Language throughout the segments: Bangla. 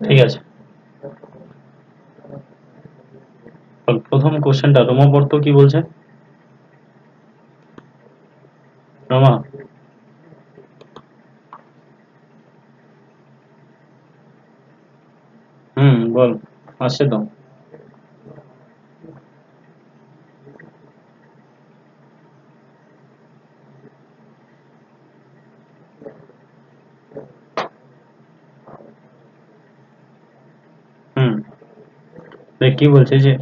ঠিক আছে। প্রথম কোশ্চেনটা রোমা পড়তো কি বলছে? রোমা? হুম বল আসছে তো হুম দেখ কি বলছে যে,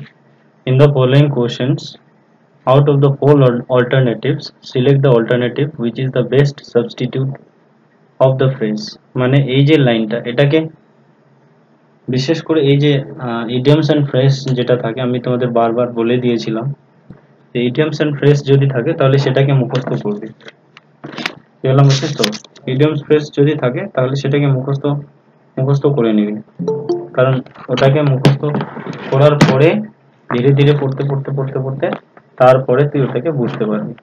in the following questions, out of the four al- alternatives, select the alternative which is the best substitute of the phrase. মানে এই যে লাইনটা এটাকে বিশেষ করে এই যে ইডিয়ামস অ্যান্ড ফ্রেজ যেটা থাকে, আমি তোমাদের বারবার বলে দিয়েছিলাম, যে ইডিয়ামস অ্যান্ড ফ্রেজ যদি থাকে, তাহলে সেটাকে মুখস্থ করবে। এগুলো তো ইডিয়ামস ফ্রেজ যদি থাকে, তাহলে সেটাকে মুখস্থ মুখস্থ করে নিবি। কারণ ওটাকে মুখস্থ করার পরে ধীরে ধীরে পড়তে পড়তে পড়তে পড়তে তারপরে তুই ওটাকে বুঝতে পারবি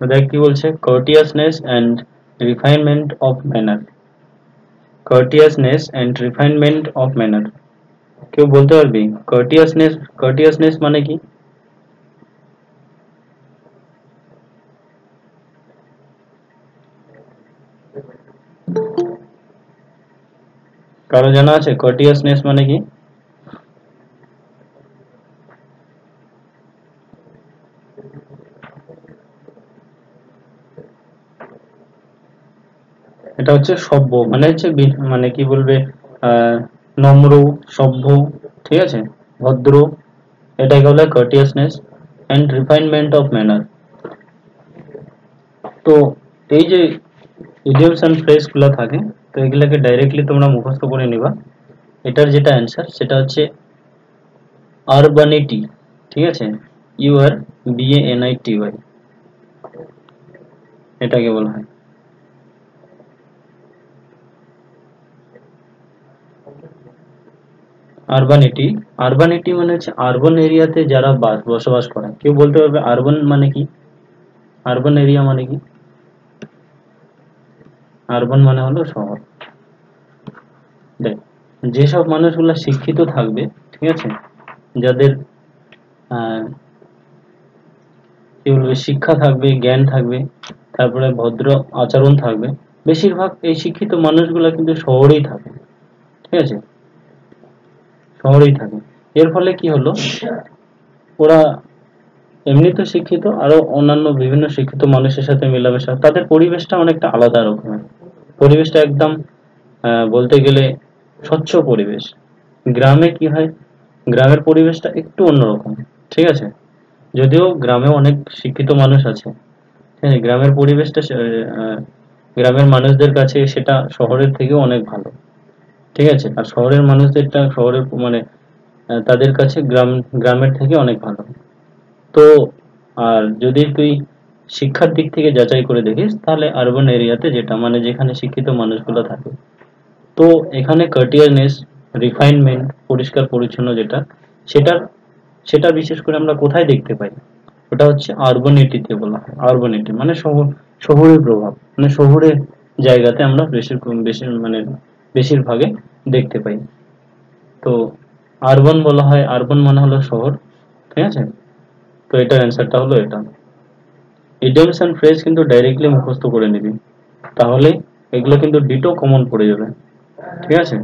তো দেখ কি বলছে courteousness and refinement of manner courteousness and refinement of manner কেউ বলতে পারবি courteousness courteousness মানে কি কারো জানা আছে courteousness মানে কি এটা হচ্ছে সভ্য মানে হচ্ছে বি- মানে কি বলবে আহ, নম্র সভ্য ঠিক আছে ভদ্র এটাকে বলে courteousness and refinement of manner তো এই যে idioms and phrase গুলো থাকে তো এগুলাকে ডাইরেক্টলি তোমরা মুখস্থ করে নিবা। এটার যেটা অ্যান্সার সেটা হচ্ছে আরবানিটি ঠিক আছে? U R B A N I T Y এটাকে বলা হয়। আরবানিটি আরবানিটি মানে হচ্ছে আরবান এরিয়াতে যারা বাস, বসবাস করে। কেউ বলতে পারবে আরবান মানে কি? আরবান এরিয়া মানে কি? আরবান মানে হলো শহর। দেখ, যেসব মানুষগুলো শিক্ষিত থাকবে, ঠিক আছে? যাদের কি বলবে, শিক্ষা থাকবে, জ্ঞান থাকবে, তারপরে ভদ্র আচরণ থাকবে, বেশিরভাগ এই শিক্ষিত মানুষগুলো কিন্তু শহরেই থাকে, ঠিক আছে? শহরেই থাকে। এর ফলে কি হলো? ওরা এমনি তো শিক্ষিত, আরও অন্যান্য বিভিন্ন শিক্ষিত মানুষের সাথে মেলামেশা, তাদের পরিবেশটা অনেকটা আলাদা রকমের। পরিবেশটা একদম বলতে গেলে স্বচ্ছ পরিবেশ। গ্রামে কি হয়? গ্রামের পরিবেশটা একটু অন্যরকম, ঠিক আছে? যদিও গ্রামে অনেক শিক্ষিত মানুষ আছে। হ্যাঁ গ্রামের পরিবেশটা গ্রামের মানুষদের কাছে সেটা শহরের থেকেও অনেক ভালো, ঠিক আছে? আর শহরের মানুষদেরটা শহরের মানে তাদের কাছে গ্রাম, গ্রামের থেকে অনেক ভালো। তো, আর যদি তুই শিক্ষার দিক থেকে যাচাই করে দেখিস, তাহলে আরবান এরিয়াতে যেটা মানে যেখানে শিক্ষিত মানুষগুলো থাকে। তো, এখানে কার্টিয়ারনেস রিফাইনমেন্ট পরিষ্কার পরিচ্ছন্ন যেটা, সেটার, সেটা বিশেষ করে আমরা কোথায় দেখতে পাই? ওটা হচ্ছে আরবানিটিতে বলা হয়। আরবানিটি মানে শহর, শহরের প্রভাব। মানে শহরের জায়গাতে আমরা বেশির বেশি মানে বেশিরভাগে দেখতে পাই। তো আরবান বলা হয় আরবান মানে হলো শহর, ঠিক আছে? তো এটার অ্যান্সারটা হলো এটা। ইডিয়মস অ্যান্ড ফ্রেজ কিন্তু ডাইরেক্টলি মুখস্থ করে নিবি। তাহলে এগুলো কিন্তু ডিটো কমন পড়ে যাবে। ঠিক আছে?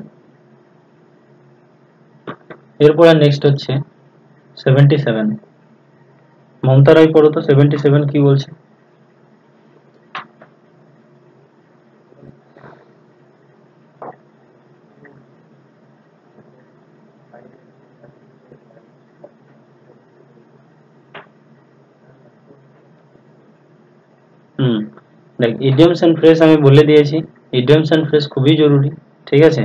এরপরে নেক্সট হচ্ছে সেভেন্টি সেভেন মমতা রায় পড়ো তো সেভেন্টি সেভেন কি বলছে হুম দেখ ইডিয়মস অ্যান্ড ফ্রেজ আমি বলে দিয়েছি। ইডিয়মস অ্যান্ড ফ্রেজ খুবই জরুরি, ঠিক আছে?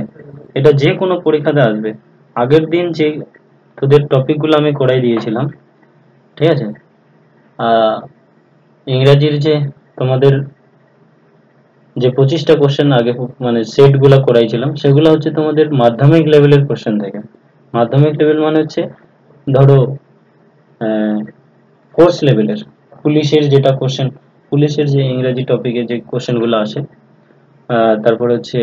এটা যে কোনো পরীক্ষাতে আসবে। আগের দিন যে তোদের টপিকগুলো আমি করাই দিয়েছিলাম, ঠিক আছে? ইংরাজির যে তোমাদের যে পঁচিশটা কোশ্চেন আগে মানে সেটগুলো করাইছিলাম, সেগুলো হচ্ছে তোমাদের মাধ্যমিক লেভেলের কোশ্চেন থেকে। মাধ্যমিক লেভেল মানে হচ্ছে, ধরো ফোর্স লেভেলের পুলিশের যেটা কোশ্চেন পুলিশের যে ইংরেজি টপিকে যে কোশ্চেনগুলো আসে তারপরে হচ্ছে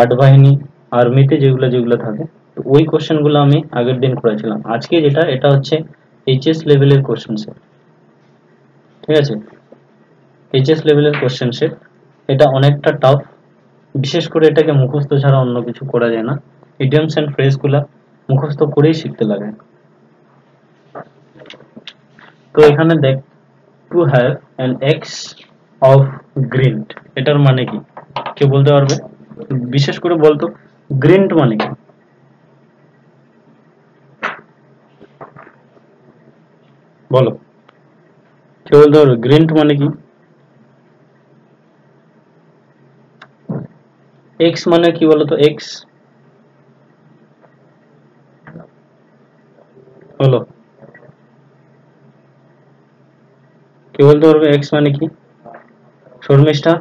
আট বাহিনী আর্মিতে যেগুলো যেগুলো থাকে, তো ওই কোশ্চেনগুলো আমি আগের দিন করেছিলাম। আজকে যেটা, এটা হচ্ছে এইচএস লেভেলের কোশ্চেন সেট ঠিক আছে? এইচএস লেভেলের কোশ্চেন সেট এটা অনেকটা টাফ বিশেষ করে এটাকে মুখস্থ ছাড়া অন্য কিছু করা যায় না। ইডিয়মস অ্যান্ড ফ্রেজগুলো মুখস্থ করেই শিখতে লাগে। তো এখানে দেখ to have an axe of grind এটার মানে কি? কেউ বলতে পারবে? বিশেষ করে বলতো গ্রিন্ট মানে কি? বলো। কেউ বলতে পারবে গ্রিন্ট মানে কি? এক্স মানে কি বলতো? এক্স বলো। কে বলতে পারবে? এক্স মানে কি? শর্মিষ্ঠা,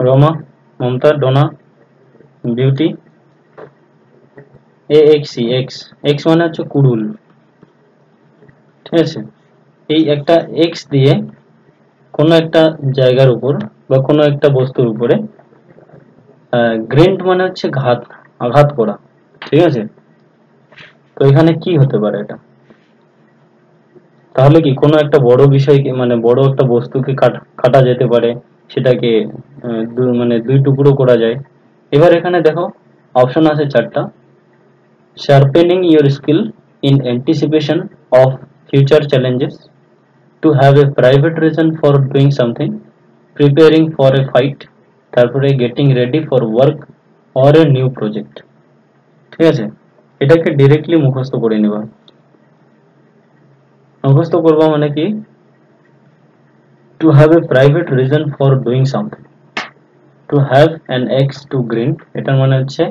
রমা, মমতা, ডোনা, বিউটি, এ এক্স এক্স এক্স মানে হচ্ছে কুড়ুল। ঠিক আছে? এই একটা এক্স দিয়ে কোনো একটা জায়গার উপর বা কোনো একটা বস্তুর উপরে গ্রেন্ট মানে হচ্ছে ঘাত, আঘাত করা। ঠিক আছে? তো এখানে কি হতে পারে এটা? তাহলে কি কোনো একটা বড় বিষয়কে মানে বড় একটা বস্তুকে কাটা যেতে পারে, সেটাকে মানে দুই টুকরো করা যায়? এবার এখানে দেখো অপশন আছে চারটা। Sharpening your skill in anticipation of future challenges to have a private reason for doing something preparing for a fight তারপরে getting ready for work or a new project ঠিক আছে? এটাকে ডিরেক্টলি মুখস্থ করে নেবা। মুখস্থ করবা মানে কি? To have a private reason for doing something to have an axe to grind এটার মানে হচ্ছে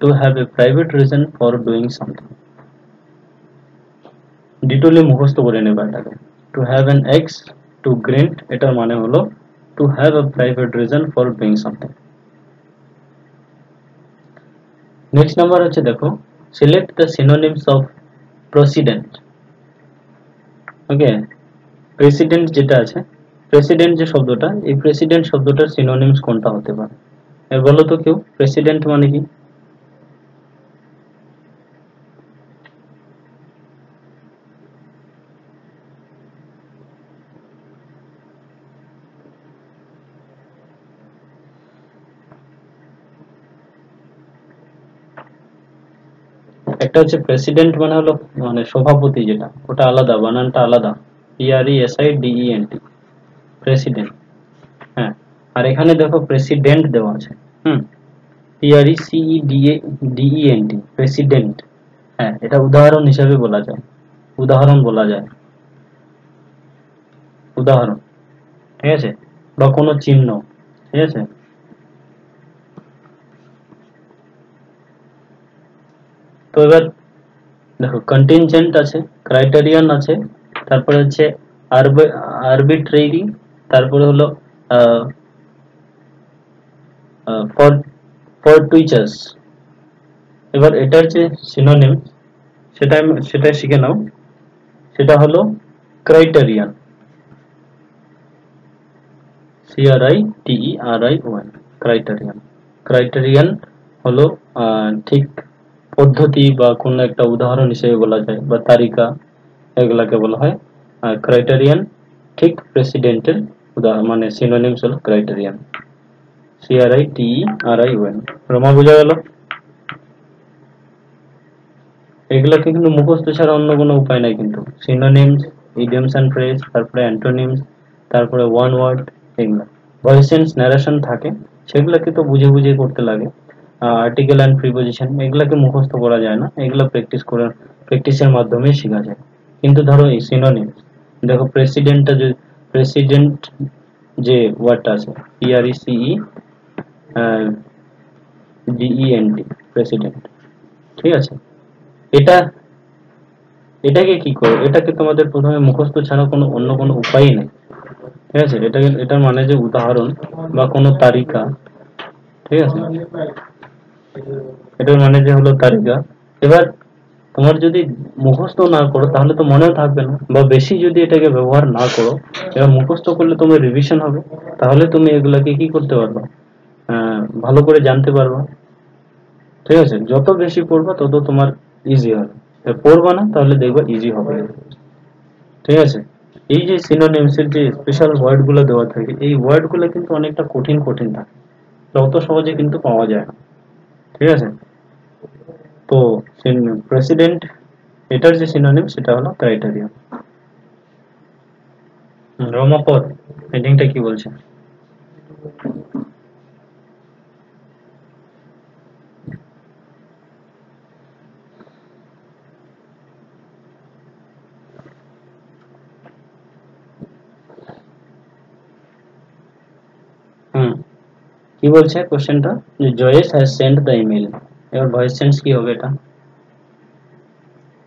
to have a private reason for doing something ডিটোলি মুখস্থ করে নেবা এটাকে। To have an axe to grind এটার মানে হলো to have a private reason for doing something next number হচ্ছে দেখো select the synonyms of precedent okay precedent যেটা আছে প্রেসিডেন্ট যে শব্দটা, এই প্রেসিডেন্ট শব্দটার সিনোনিমস কোনটা হতে পারে? বলো তো কেউ? প্রেসিডেন্ট মানে কি? একটা হচ্ছে প্রেসিডেন্ট মানে হলো মানে সভাপতি যেটা, ওটা আলাদা, বানানটা আলাদা। P R E S I D E N T president হ্যাঁ আর এখানে দেখো প্রেসিডেন্ট দেওয়া আছে। হুম P R E C E D A D E N T precedent হ্যাঁ এটা উদাহরণ হিসেবে বলা যায়। উদাহরণ বলা যায়। উদাহরণ, ঠিক আছে? বা কোনো চিহ্ন, ঠিক আছে? তো এবার দেখো কন্টিনজেন্ট আছে ক্রাইটেরিয়ান আছে, তারপরে হচ্ছে আরবিট্রেরি তারপরে হলো ফর ফর টুইচার্স এবার এটার যে সিনোনিম সেটা সেটা শিখে নাও। সেটা হলো criterion C R I T E R I O N criterion criterion হলো ঠিক পদ্ধতি বা কোনো একটা উদাহরণ হিসেবে বলা যায় বা তালিকা এগুলাকে বলা হয় ক্রাইটেরিয়ান ঠিক প্রেসিডেন্টের মানে সিনোনিমস হলো criterion C R I T R I O N Roma, বোঝা গেল? এগুলোকে কিন্তু মুখস্থ ছাড়া অন্য কোনো উপায় নাই কিন্তু। সিনোনিমস ইডিয়মস অ্যান্ড ফ্রেজ তারপরে অ্যান্টোনিমস তারপরে ওয়ান ওয়ার্ড এগুলো। ভয়েসেন্স ন্যারেশন থাকে, সেগুলোকে তো বুঝে বুঝে করতে লাগে। আর্টিকেল অ্যান্ড প্রিপোজিশন এগুলোকে মুখস্থ করা যায় না। এগুলো প্র্যাকটিস করে প্র্যাকটিসের মাধ্যমে শেখা যায়। কিন্তু ধরো এই সিনোনিম দেখো প্রেসিডেন্টটা যে প্রেসিডেন্ট যে ওয়ার্ডটা আছে পিআরই সিই ডিইএনটি প্রেসিডেন্ট ঠিক আছে? এটা, এটাকে কি করো? এটাকে তোমাদের প্রথমে মুখস্থ ছাড়া কোনো অন্য কোনো উপায় নেই। ঠিক আছে? এটাকে, এটার মানে যে উদাহরণ বা কোনো তালিকা, ঠিক আছে? এটার মানে যে হলো তালিকা। এবার তোমার যদি মুখস্থ না করো, তাহলে তো মনেও থাকবে না। বা বেশি যদি এটাকে ব্যবহার না করো, এবার মুখস্থ করলে তোমার রিভিশন হবে। তাহলে তুমি এগুলাকে কি করতে পারবা? ভালো করে জানতে পারবা। ঠিক আছে? যত বেশি পড়বা, তত তোমার ইজি হবে। পড়বা না, তাহলে দেখবা ইজি হবে। ঠিক আছে? এই যে সিনোনিমসের যে স্পেশাল ওয়ার্ডগুলো দেওয়া থাকে, এই ওয়ার্ডগুলো কিন্তু অনেকটা কঠিন কঠিন থাকে। অত সহজে কিন্তু পাওয়া যায় না। ঠিক আছে? তো প্রেসিডেন্ট এটার যে সিনোনিম সেটা হলো ক্রাইটেরিয়া রমাপদ হেডিংটা কি বলছে হুম কি বলছে কোশ্চেনটা যে Jayesh has send the email এবার ভয়েস চেঞ্জ কি হবে এটা?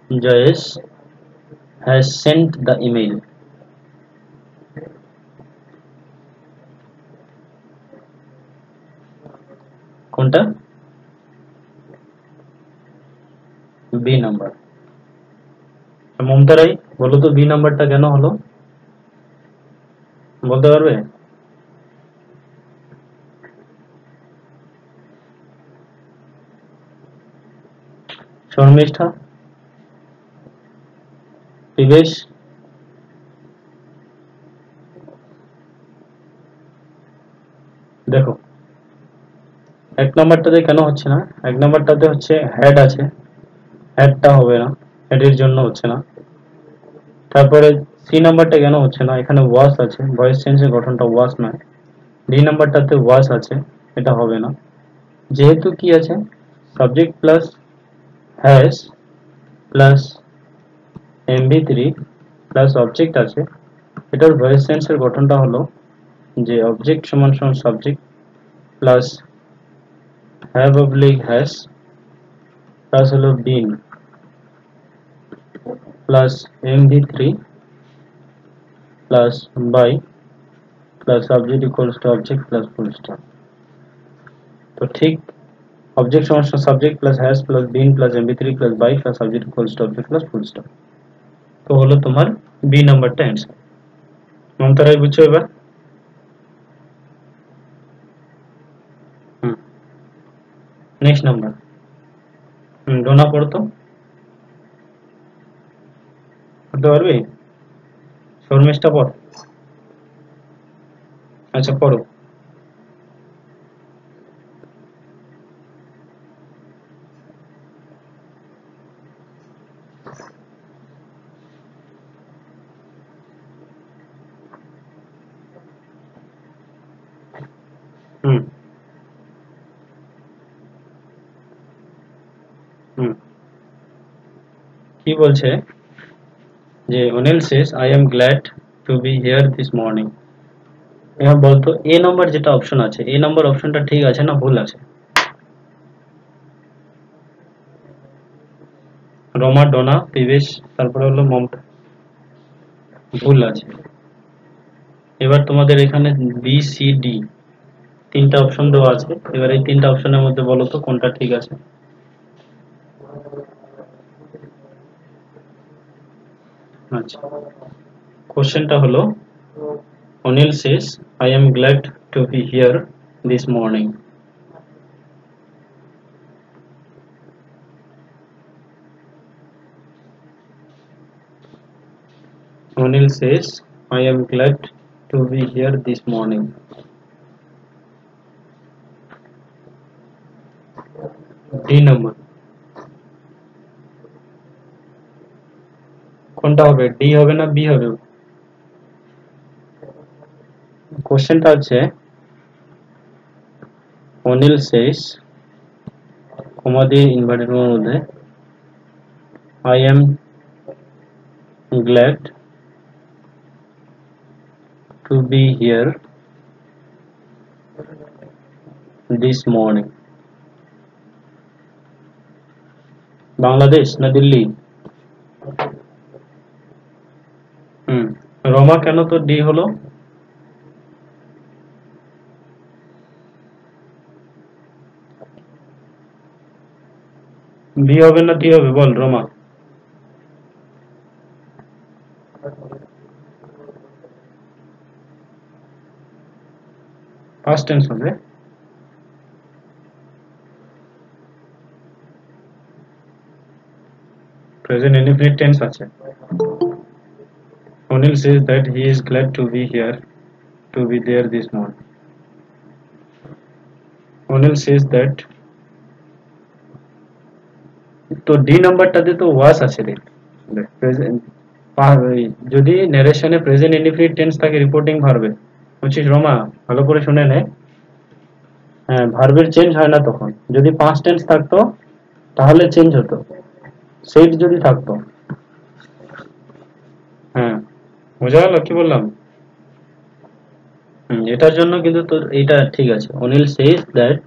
Jayesh has sent the email কোনটা? বি নাম্বার মমতা রাই বলো তো বি নাম্বারটা কেন হলো? বলতে পারবে? শর্মিষ্ঠা দিবেশ দেখো, এক নম্বরটাতে কেন হচ্ছে না? এক নম্বরটাতে হচ্ছে হেড আছে হেডটা হবে না হেডের জন্য হচ্ছে না। তারপরে সি নাম্বারটা কেন হচ্ছে না? এখানে ওয়াস আছে ভয়েস চেঞ্জের গঠনটা ওয়াস নয়। ডি নাম্বারটাতে ওয়াস আছে, এটা হবে না। যেহেতু কি আছে? Subject plus has plus MV three plus object আছে। এটার ভয়েস সেন্সের গঠনটা হলো যে অবজেক্ট সমান সমান subject plus have oblique has plus হলো been plus MV three plus by plus subject equals to object plus full stop তো ঠিক অবজেক্ট সমস্যা subject plus has plus been plus MV three plus by plus subject equals to object plus full stop তো হলো তোমার বি নাম্বারটা অ্যান্সার মমতা রায় বুঝছ এবার হুম নেক্সট নাম্বার হুম ডোনা পড়তো পড়তে পারবি শর্মিষ্ঠা পড় আচ্ছা পড়ো হুম হুম কি বলছে? যে, Anil says I am glad to be here this morning এবার বলতো এ নম্বর যেটা অপশন আছে এ নম্বর অপশনটা ঠিক আছে না ভুল আছে? রমা, ডোনা পিবেশ তারপরে হলো মমতা। ভুল আছে। এবার তোমাদের এখানে বি সি ডি তিনটা অপশন দেওয়া আছে। এবার এই তিনটা অপশনের মধ্যে বলো তো কোনটা ঠিক আছে? আচ্ছা কোশ্চেনটা হলো Anil says I am glad to be here this morning Anil says, I am glad to be here this morning. D number. কোনটা হবে? ডি হবে না বি হবে? কোশ্চেনটা হচ্ছে, অনিল সেস কমা দিয়ে ইনভার্টেড মধ্যে I am glad to be here this morning. Bangladesh না দিল্লি? রমা কেন তো ডি হলো? বি হবে না ডি হবে? বল, রমা। ফার্স্ট টেন্স হবে। প্রেজেন্ট ইনফিনিট টেন্স আছে। Anil says that he is glad to be here, to be there this morning. Anil says that তো ডি নাম্বারটাতে তো ওয়াস আছে রে প্রেজেন্ট যদি ন্যারেশনে প্রেজেন্ট ইনডিফিনিট টেন্স থাকে রিপোর্টিং ভার্বে বলছিস রমা ভালো করে শুনে নে হ্যাঁ ভার্বের চেঞ্জ হয় না তখন যদি পাঁচ টেন্স থাকতো তাহলে চেঞ্জ হতো সেট যদি থাকতো হ্যাঁ বোঝা গেল কি বললাম? এটার জন্য কিন্তু তোর এটা ঠিক আছে। Anil says that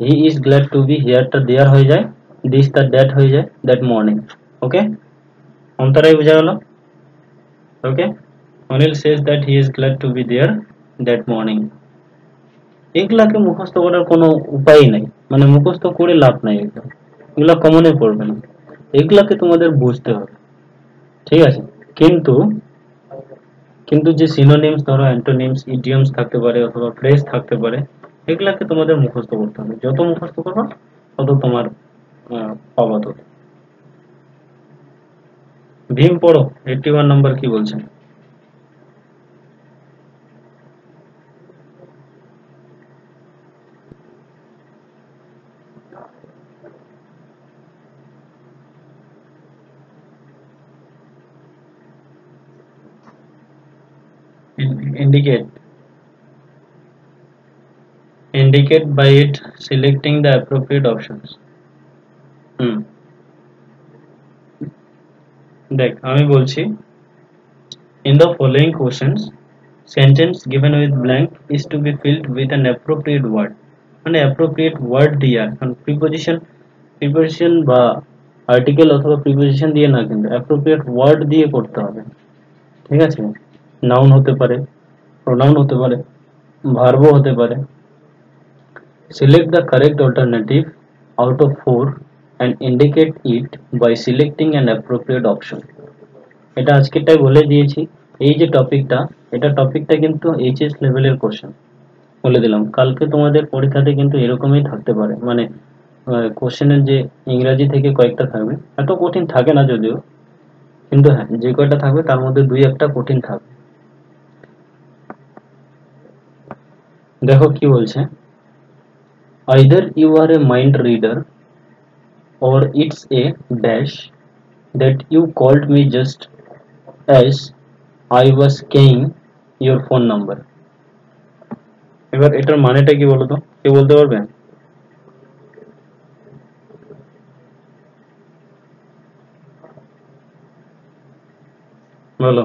he is glad to be হিয়ারটা there হয়ে যায় দিস তার দ্যাট হয়ে যায় দ্যাট মর্নিং ওকে অন্তরাই বোঝা গেল? Okay Anil says that he is glad to be there that morning এগুলাকে মুখস্থ করার কোনো উপায় নাই। মানে মুখস্থ করে লাভ নাই এগুলো। এগুলো কমনে পড়বে না। এগুলাকে তোমাদের বুঝতে হবে। ঠিক আছে? কিন্তু কিন্তু যে সিনোনিমস ধরো অ্যান্টোনিমস ইডিয়মস থাকতে পারে অথবা ফ্রেজ থাকতে পারে, এগুলাকে তোমাদের মুখস্থ করতে হবে। যত মুখস্থ করবা, তত তোমার পাবা তত ভীম পড়ো এইটটি ওয়ান নাম্বার কি বলছে indicate indicate by it selecting the appropriate options হুম দেখ আমি বলছি in the following questions sentence given with blank is to be filled with an appropriate word মানে appropriate word দিয়ে কারণ প্রিপোজিশন প্রিপোজিশন বা আর্টিকেল অথবা প্রিপোজিশন দিয়ে না কিন্তু appropriate word দিয়ে করতে হবে ঠিক আছে নাউন হতে পারে প্রোনাউন হতে পারে ভার্বও হতে পারে। Select the correct alternative out of four and indicate it by selecting an appropriate option এটা আজকেরটাই বলে দিয়েছি। এই যে টপিকটা, এটা টপিকটা কিন্তু এইচএস লেভেলের কোশ্চেন বলে দিলাম, কালকে তোমাদের পরীক্ষাতে কিন্তু এরকমই থাকতে পারে। মানে কোশ্চেনের যে ইংরাজি থেকে কয়েকটা থাকবে, এত কঠিন থাকে না যদিও। কিন্তু হ্যাঁ যে কয়টা থাকবে তার মধ্যে দুই একটা কঠিন থাকবে। দেখো কি বলছে either you are a mind reader or it's a dash that you called me just as I was keying your phone number এবার এটার মানেটা কি বলতো কে বলতে পারবে বলো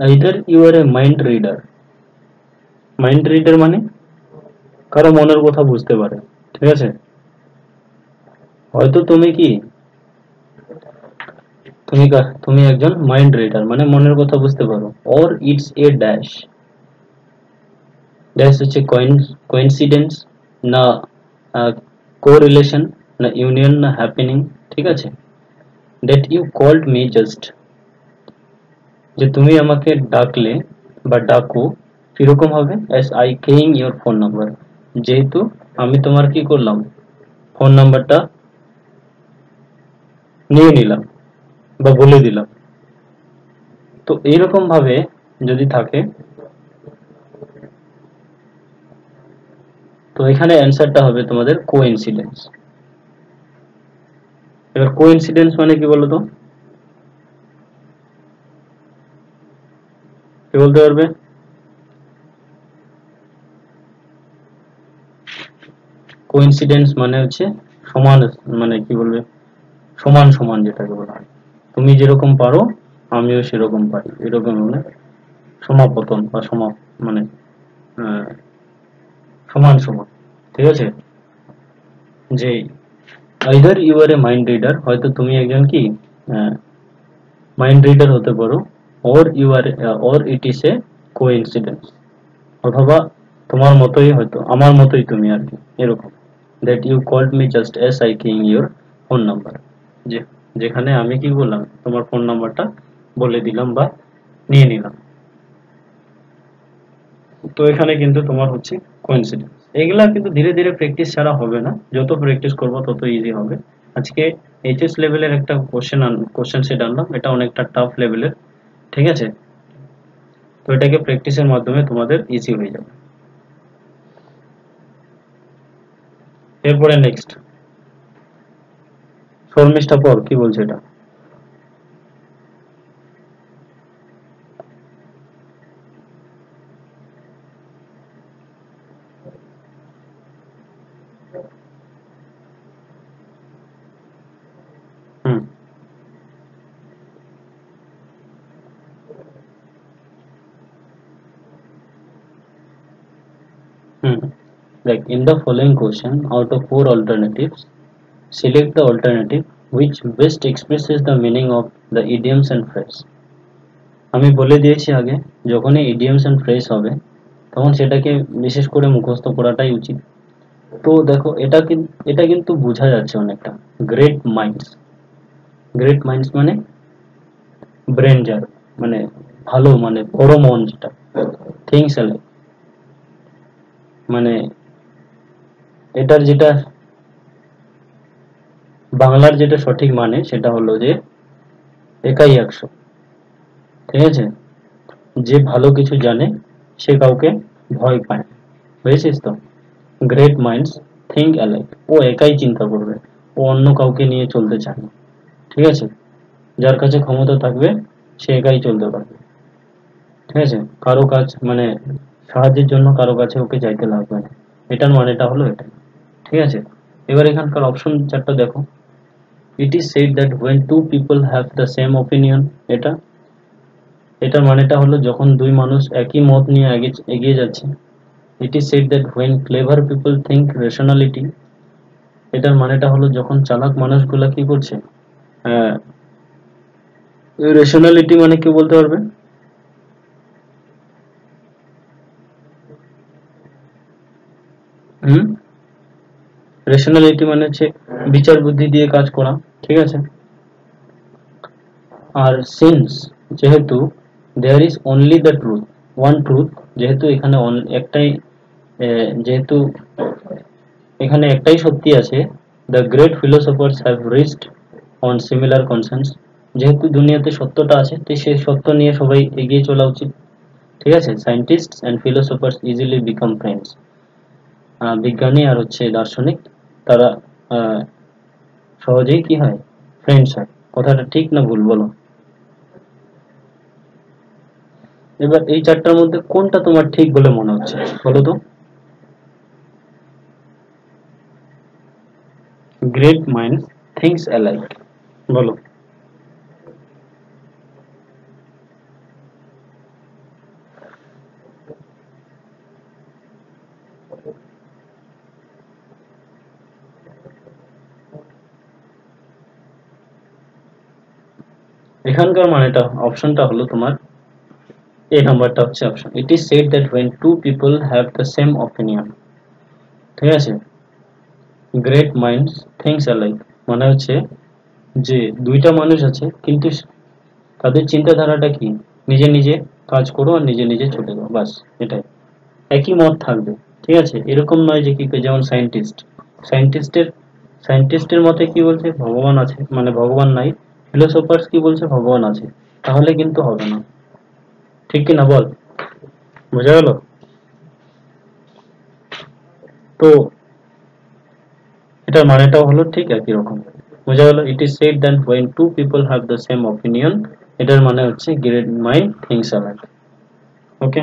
either you are a mind reader. Mind reader মানে? কারও মনের কথা বুঝতে পারে, ঠিক আছে? হয়তো তুমি কি? তুমি তুমি একজন মাইন্ড রিডার মানে মনের কথা বুঝতে পারো। Or it's a dash dash হচ্ছে কোইন্সিডেন্স না কোরিলেশন না ইউনিয়ন না হ্যাপেনিং ঠিক আছে? That you called me just যে তুমি আমাকে ডাকলে বা ডাকো, কীরকম হবে? As I keying your phone number যেহেতু আমি তোমার কি করলাম? ফোন নাম্বারটা নিয়ে নিলাম বা বলে দিলাম। তো এইরকম ভাবে যদি থাকে, তো এখানে অ্যান্সারটা হবে তোমাদের কোইন্সিডেন্স এবার কোইন্সিডেন্স মানে কি বলতো? কি বলতে পারবে? কোইন্সিডেন্স মানে হচ্ছে সমান মানে কি বলবে? সমান সমান যেটাকে বলা হয়। তুমি যেরকম পারো, আমিও সেরকম পারি। এরকম মানে সমাপতন বা সমা মানে সমান সমান। ঠিক আছে? যে either you are a mind reader হয়তো তুমি একজন কি মাইন্ড রিডার হতে পারো। Or you are or it is a coincidence অথবা তোমার মতোই হয়তো, আমার মতোই তুমি আর কি, এরকম। That you called me just as I keying your phone number যে, যেখানে আমি কি বললাম, তোমার ফোন নাম্বারটা বলে দিলাম বা নিয়ে নিলাম। তো এখানে কিন্তু তোমার হচ্ছে কোইন্সিডেন্স এগুলা কিন্তু ধীরে ধীরে প্র্যাকটিস ছাড়া হবে না। যত প্র্যাকটিস করব, তত ইজি হবে। আজকে এইচএস লেভেলের একটা কোশ্চেন কোশ্চেন সেট আনলাম। এটা অনেকটা টাফ লেভেলের ঠিক আছে? তো এটাকে প্র্যাকটিসের মাধ্যমে তোমাদের ইজি হয়ে যাবে। এরপরে নেক্সট শর্মিষ্ঠা পর কি বলছে এটা হুম Hmm. Like in the following question, out of four alternatives, select the alternative which best expresses the meaning of the idioms and phrase. আমি বলে দিয়েছি আগে যখনই idioms and phrase হবে তখন সেটাকে বিশেষ করে মুখস্থ করাটাই উচিত তো দেখো এটা এটা কিন্তু বোঝা যাচ্ছে অনেকটা গ্রেট মাইন্ডস গ্রেট মাইন্ডস মানে ব্রেন যার মানে ভালো মানে বড় মন যেটা থিংস মানে এটার যেটা বাংলার যেটা সঠিক মানে সেটা হলো যে একাই একশো। ঠিক আছে? যে ভালো কিছু জানে, সে কাউকে ভয় পায়। বুঝেছিস তো? গ্রেট মাইন্ডস থিঙ্ক অ্যালাইক ও একাই চিন্তা করবে। ও অন্য কাউকে নিয়ে চলতে চায় না। ঠিক আছে? যার কাছে ক্ষমতা থাকবে, সে একাই চলতে পারবে। ঠিক আছে? কারও কাজ মানে সাহায্যের জন্য কারও কাছে ওকে চাইতে লাগবে না। এটার মানেটা হলো এটা ঠিক আছে? এবার এখানকার অপশন চারটা দেখো। It is said that when two people have the same opinion এটা এটার মানেটা হলো যখন দুই মানুষ একই মত নিয়ে এগিয়ে যাচ্ছে। It is said that when clever people think rationality এটার মানেটা হলো যখন চালাক মানুষগুলা কি করছে? রেশনালিটি মানে কি বলতে পারবে? হুম? রেশনালিটি মানে হচ্ছে বিচার বুদ্ধি দিয়ে কাজ করা, ঠিক আছে? আর সিন্স যেহেতু there is only the truth one truth যেহেতু এখানে একটাই যেহেতু এখানে একটাই সত্যি আছে the great philosophers have rest on similar consensus যেহেতু দুনিয়াতে সত্যটা আছে, তো সেই সত্য নিয়ে সবাই এগিয়ে চলা উচিত, ঠিক আছে? Scientist and philosophers easily become friends বিজ্ঞানী আর হচ্ছে দার্শনিক তারা সহজেই কি হয়? ফ্রেন্ডস হয়। কথাটা ঠিক না ভুল, বলো। এবার এই চারটার মধ্যে কোনটা তোমার ঠিক বলে মনে হচ্ছে? বলো তো। গ্রেট মাইন্ডস থিংস অ্যালাইক বলো। এখানকার মানেটা অপশনটা হলো তোমার এই নাম্বারটা হচ্ছে option it is said that when two people have the same opinion ঠিক আছে? গ্রেট মাইন্ডস থিংস অ্যালাইক মানে হচ্ছে যে দুইটা মানুষ আছে, কিন্তু তাদের চিন্তাধারাটা কি? নিজে নিজে কাজ করো আর নিজে নিজে চলে যাও, বাস, এটাই। একই মত থাকবে, ঠিক আছে? এরকম নয় যে কি, যেমন সায়েন্টিস্ট সায়েন্টিস্টের সায়েন্টিস্টের মতে কি বলছে? ভগবান আছে মানে ভগবান নাই। ফিলোসফার্স কি বলছে ভগবান আছে। তাহলে কিন্তু হবে না। ঠিক কি না বল? বোঝা গেল? তো এটার মানেটাও হলো ঠিক একই রকম। বোঝা গেল it is said that when two people have the same opinion এটার মানে হচ্ছে great mind thinks alike okay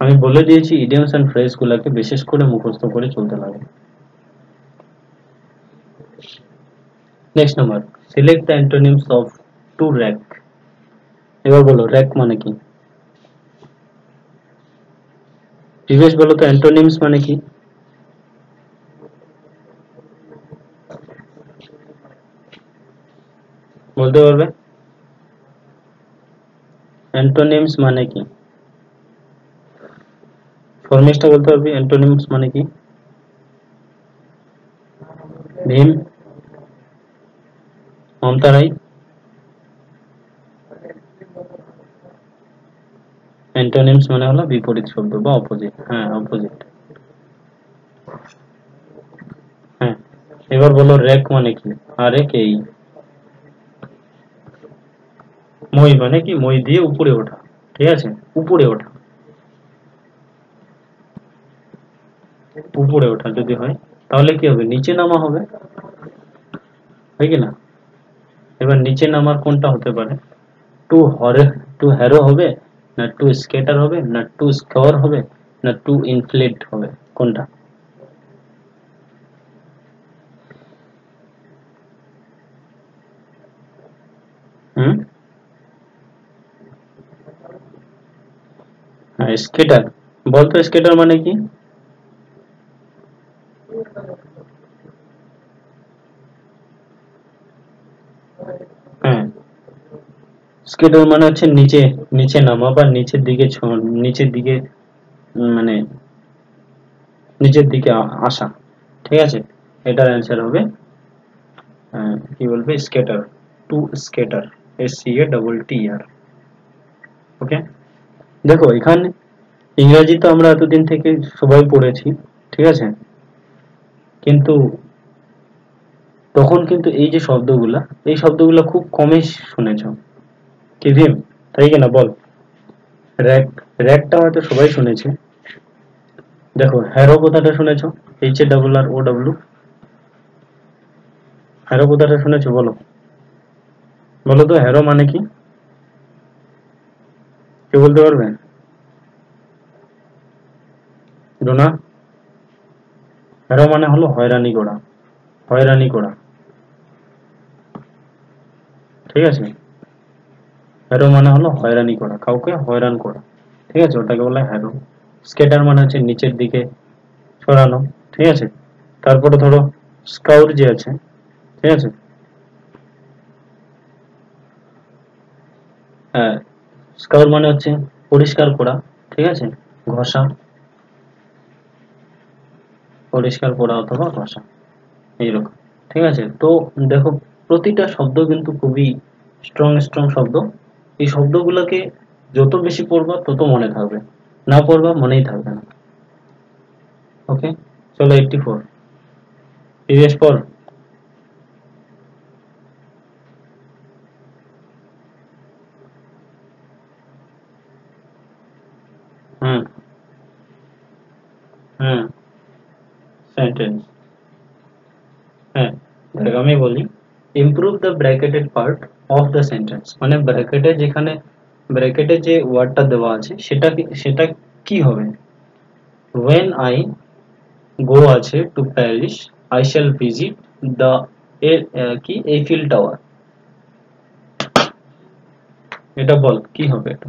আমি বলে দিয়েছি ইডিয়মস এন্ড ফ্রেজ গুলাকে বিশেষ করে মুখস্থ করে চলতে লাগে। Next number select the antonyms of to rake এবার বলো র্যাক মানে কি? জিজ্ঞেস বলো তো অ্যান্টোনিমস মানে কি? বলতে পারবে? অ্যান্টোনিমস মানে কি? ফরমেশটা বলতে পারবি? অ্যান্টোনিমস মানে কি? ভীম? মমতা রাই অ্যান্টোনিমস মানে হলো বিপরীত শব্দ বা অপোজিট হ্যাঁ অপোজিট হ্যাঁ এবার বলো র্যাক মানে কি? আর এক এই। মই মানে কি? মই দিয়ে উপরে ওঠা, ঠিক আছে? উপরে ওঠা। উপরে ওঠা যদি হয়, তাহলে কি হবে? নিচে নামা হবে। হয় কি না? এবার নিচে নামার কোনটা হতে পারে? টু হরে, টু হ্যারো হবে, না টু স্কেটার হবে, না টু স্কোর হবে, না টু ইনফ্লেট হবে, কোনটা? হুম? হ্যাঁ স্কেটার। বলতো স্কেটার মানে কি হ্যাঁ স্কেটার মানে হচ্ছে নিচে নিচে নামা বা নিচের দিকে নিচের দিকে মানে নিচের দিকে আসা, ঠিক আছে? এটার অ্যান্সার হবে কি বলবে? Scatter to scatter S C A double T R okay দেখো, এখানে, ইংরাজি তো আমরা এতদিন থেকে সবাই পড়েছি, ঠিক আছে? কিন্তু তখন কিন্তু এই যে শব্দগুলা, এই শব্দগুলো খুব কমই শুনেছ। কি তাই কিনা বল? র্যাক র্যাকটা হয়তো সবাই শুনেছে। দেখো হ্যারো কথাটা শুনেছ? H A double R O W harrow কথাটা শুনেছো? বলো। বলো তো হ্যারো মানে কি? কে বলতে পারবে? ডোনা? হ্যারো মানে হলো হয়রানি করা। হয়রানি করা। ঠিক আছে? হ্যারো মানে হলো হয়রানি করা, কাউকে হয়রান করা। ঠিক আছে? ওটাকে বলা হ্যারো। স্কেটার মানে হচ্ছে নিচের দিকে সরানো, ঠিক আছে? তারপরে ধরো স্কাউর যে আছে, ঠিক আছে? হ্যাঁ স্কাউর মানে হচ্ছে পরিষ্কার করা, ঠিক আছে? ঘষা। পরিষ্কার করা অথবা ঘষা, এইরকম, ঠিক আছে? তো দেখো, প্রতিটা শব্দ কিন্তু খুবই স্ট্রং স্ট্রং শব্দ। এই শব্দগুলোকে যত বেশি পড়বা, তত মনে থাকবে। না পড়বা, মনেই থাকবে না। ওকে চলো এইটটি ফোর প্রিভিয়াস পর হুম। হুম। হ্যাঁ আমি বলি improve the bracketed part of the sentence মানে ব্র্যাকেটে যেখানে ব্র্যাকেটে যে ওয়ার্ডটা দেওয়া আছে, সেটা সেটা কি হবে? When i go আছে to Paris I shall visit the কি? এইফিল টাওয়ার এটা বল, কি হবে এটা?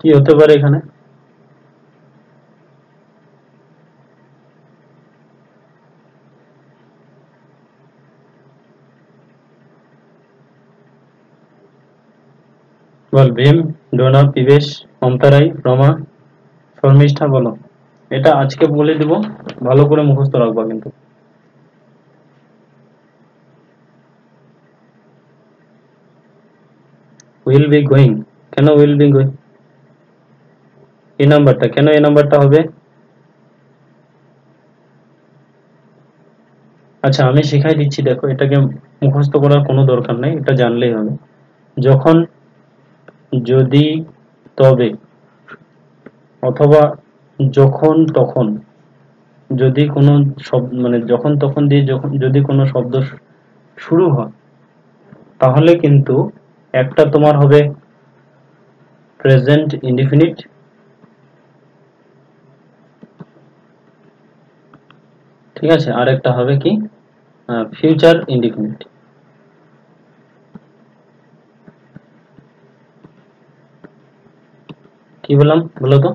কি হতে পারে এখানে? বল, ভীম, ডোনা, পিবেশ মমতারাই রমা, শর্মিষ্ঠা, বলো। এটা আজকে বলে দিব, ভালো করে মুখস্থ রাখবা কিন্তু। উইল বি গোয়িং কেন উইল বি গোয়িং এই নাম্বারটা, কেন এই নাম্বারটা হবে? আচ্ছা আমি শেখাই দিচ্ছি, দেখো, এটাকে মুখস্থ করার কোনো দরকার নেই, এটা জানলেই হবে। যখন যদি তবে, অথবা যখন তখন, যদি কোনো শব্দ মানে যখন তখন দিয়ে যখন, যদি কোনো শব্দ শুরু হয়, তাহলে কিন্তু একটা তোমার হবে প্রেজেন্ট ইনডিফিনিট ঠিক আছে? আর একটা হবে কি? ফিউচার ইনডিফিনিট কি বললাম? বলো তো।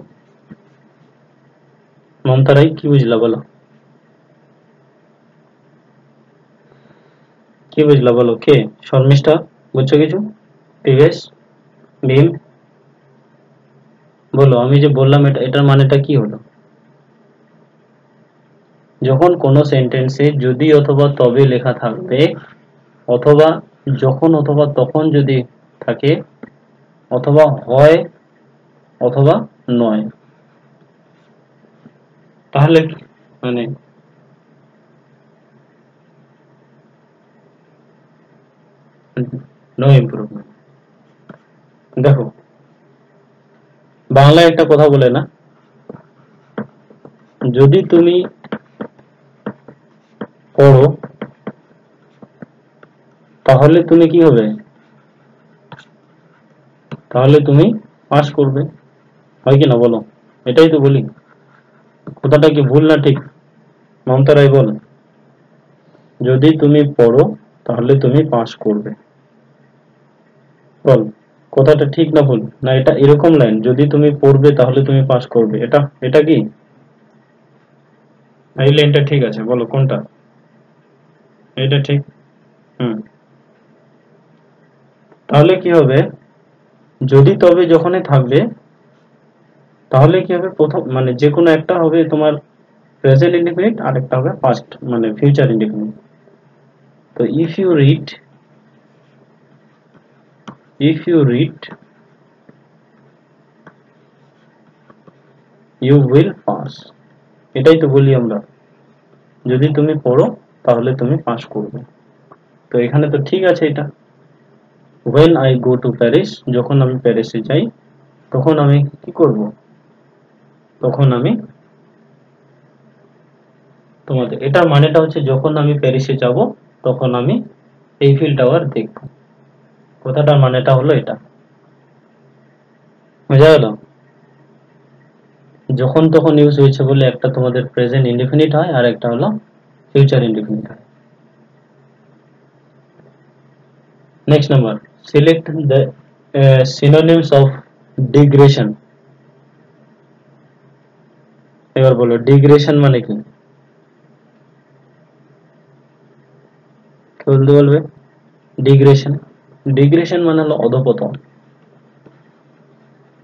মমতা রাই কি বুঝলা বলো? কি বুঝলা বলো? কে? শর্মিষ্ঠা, বুঝছ কিছু? পিভেশ ভীম? বলো, আমি যে বললাম এটা, এটার মানেটা কি হলো? যখন কোনো সেন্টেন্সে যদি অথবা তবে লেখা থাকবে, অথবা যখন অথবা তখন যদি থাকে, অথবা হয় অথবা নয়। তাহলে মানে দেখো, বাংলায় একটা কথা বলে না, যদি তুমি পড়ো, তাহলে তুমি কি হবে? তাহলে তুমি পাস করবে। হয় কি না বলো? এটাই তো বলি। কথাটা কি ভুল না ঠিক? মমতা রায় বল, যদি তুমি পড়ো, তাহলে তুমি পাস করবে। বল, কথাটা ঠিক না ভুল? না, এটা এরকম লাইন, যদি তুমি পড়বে, তাহলে তুমি পাস করবে। এটা এটা কি? এই লাইনটা ঠিক আছে, বলো কোনটা? এটা ঠিক? হুম। তাহলে কি হবে? যদি তবে যখনই থাকবে তাহলে কি হবে? প্রথম মানে যে কোনো একটা হবে তোমার প্রেজেন্ট ইন্ডিফিনিট আর একটা হবে পাস্ট মানে ফিউচার ইন্ডিফিনিট তো if you read if you read, you will pass. এটাই তো বলি আমরা। যদি তুমি পড়ো, তাহলে তুমি পাস করবে। তো এখানে তো ঠিক আছে এটা। When i go to paris, যখন আমি প্যারিসে যাই, তখন আমি কি করব? তখন আমি তোমাদের, এটার মানেটা হচ্ছে যখন আমি প্যারিসে যাব, তখন আমি এইফিল টাওয়ার দেখব। কথাটার মানেটা হলো এটা। বোঝা গেল? যখন তখন ইউজ হয়েছে বলে একটা তোমাদের প্রেজেন্ট ইনডিফিনিট হয়, আর একটা হলো ফিউচার ইনডিফিনিট হয়। Next number select the synonyms of digression এবার বলো ডিগ্রেশন মানে কি? বলতে বলবে? ডিগ্রেশন ডিগ্রেশন মানে হলো অধপতন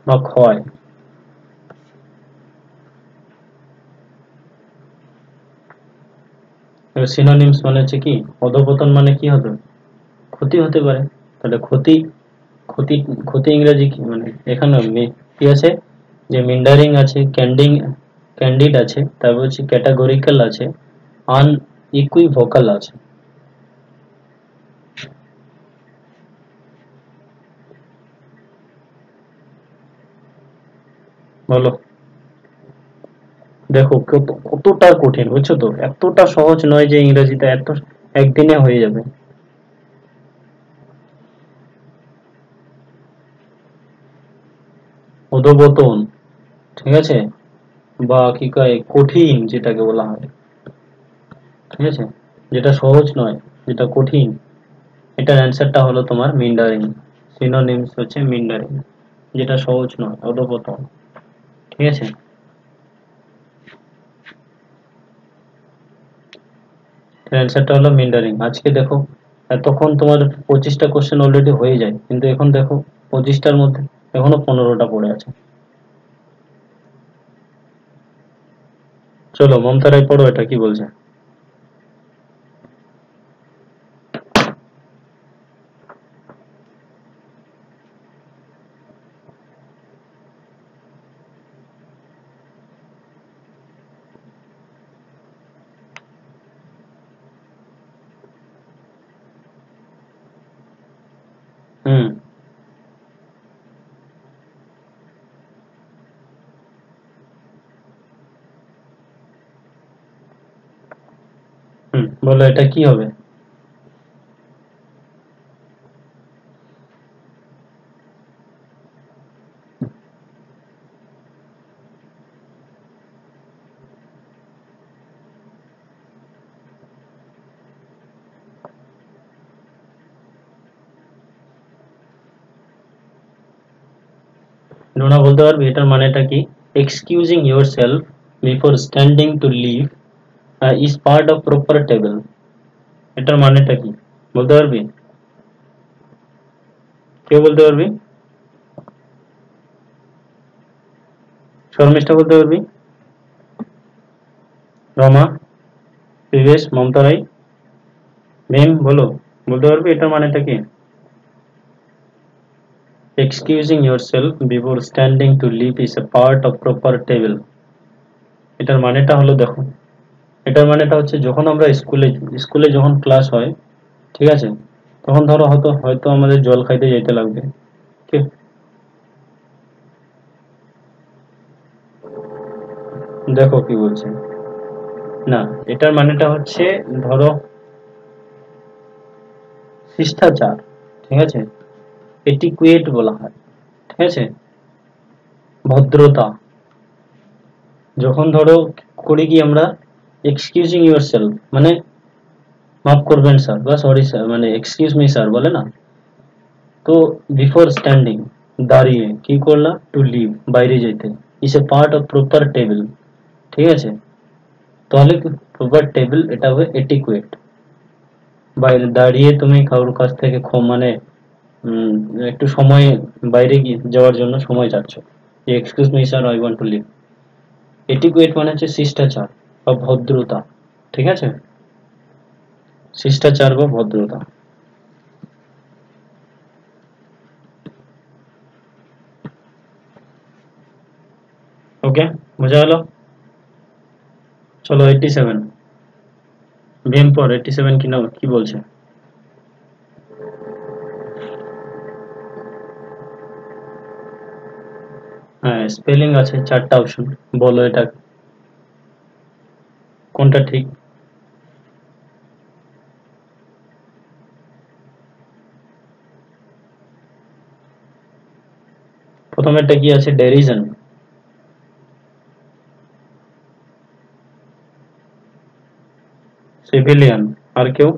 বা ক্ষয়। সিনোনিমস মানে হচ্ছে কি? অধপতন মানে কি হবে? ক্ষতি হতে পারে। তাহলে ক্ষতি ক্ষতি ক্ষতি ইংরেজি কি? মানে এখানে কি আছে? যে মিন্ডারিং আছে, ক্যান্ডিং ক্যান্ডিড আছে, তারপর হচ্ছে ক্যাটাগরিক্যাল আছে আন ইকুইভোকাল আছে। বলো। দেখো, কত, কতটা কঠিন, বুঝছ তো? এতটা সহজ নয় যে ইংরেজিতে এত, একদিনে হয়ে যাবে। অধবতন ঠিক আছে? বা কি কয়, কঠিন যেটাকে বলা হয়। ঠিক আছে? যেটা সহজ নয়, যেটা কঠিন, এটার অ্যান্সারটা হলো তোমার মিন্ডারিং সিনোনিমস হচ্ছে মিন্ডারিং যেটা সহজ নয়, অধপতন। ঠিক আছে? অ্যান্সারটা হলো মিন্ডারিং আজকে দেখো, এতক্ষণ তোমার পঁচিশটা কোশ্চেন অলরেডি হয়ে যায়, কিন্তু এখন দেখো, পঁচিশটার মধ্যে এখনও পনেরোটা পড়ে আছে। চলো মমতা রায় পড়ো এটা কি বলছে হুম হুম বলো এটা কি হবে? নোনা বলতে পারবি এটার মানেটা কি? Excusing yourself before standing to leave is part of proper table এটার মানেটা কি বলতে পারবি কেউ বলতে পারবি শর্মিষ্ঠা বলতে পারবি রমা বিবেশ মমতা রাই ভীম বলো বলতে পারবি এটার মানেটা কি excusing yourself before standing to leave is a part of proper table. এটার মানেটা হলো দেখো এটার মানেটা হচ্ছে যখন আমরা স্কুলে স্কুলে যখন ক্লাস হয়, ঠিক আছে? তখন ধরো হয়তো হয়তো আমাদের জল খাইতে যেতে লাগবে, ঠিক দেখো কি বলছে। না, এটার মানেটা হচ্ছে ধরো শিষ্টাচার, ঠিক আছে? এটিকুয়েট বলা হয়, ঠিক আছে? ভদ্রতা। যখন ধরো করি কি আমরা এক্সকিউজিং ইউর সেলফ মানে মাফ করবেন স্যার বা সরি স্যার মানে এক্সকিউজ মি স্যার বলে না। তো বিফোর স্ট্যান্ডিং দাঁড়িয়ে কি করলা? টু লিভ বাইরে যেতে is a part of proper table ঠিক আছে? তাহলে প্রপার টেবিল এটা হবে এটিকুয়েট বাইরে দাঁড়িয়ে তুমি কারোর কাছ থেকে মানে একটু সময় বাইরে যাওয়ার জন্য সময় চাচ্ছ। Excuse me sir I want to leave etiquette মানে হচ্ছে শিষ্টাচার। ভদ্রতা, ঠিক আছে? শিষ্টাচার বা ভদ্রতা। ওকে বোঝা গেল? চলো এইটটি সেভেন ভেম পর এইটটি সেভেন কি না কি বলছে? হ্যাঁ স্পেলিং আছে, চারটা অপশন বলো এটা কোনটা ঠিক প্রথমেরটা কি আছে ডেরিজন সিভিলিয়ান আর কেউ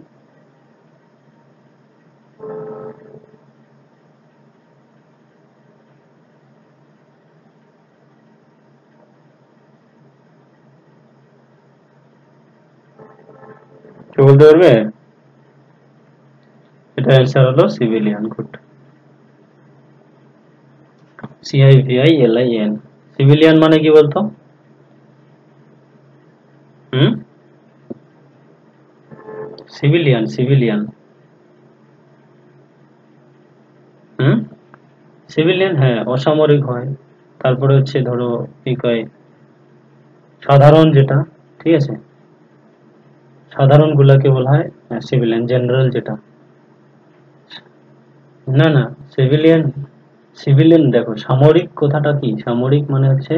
বলতে এটা অ্যান্সার হলো civilian good C I V I L I N civilian মানে কি বলতো? হুম? সিভিলিয়ান সিভিলিয়ান হুম? সিভিলিয়ান হ্যাঁ অসামরিক হয়। তারপরে হচ্ছে ধরো কি কয়? সাধারণ যেটা, ঠিক আছে? সাধারণ গুলাকে বলা হয় সিভিলিয়ান জেনারেল যেটা। না না সিভিলিয়ান সিভিলিয়ান দেখো, সামরিক কথাটা কি? সামরিক মানে হচ্ছে,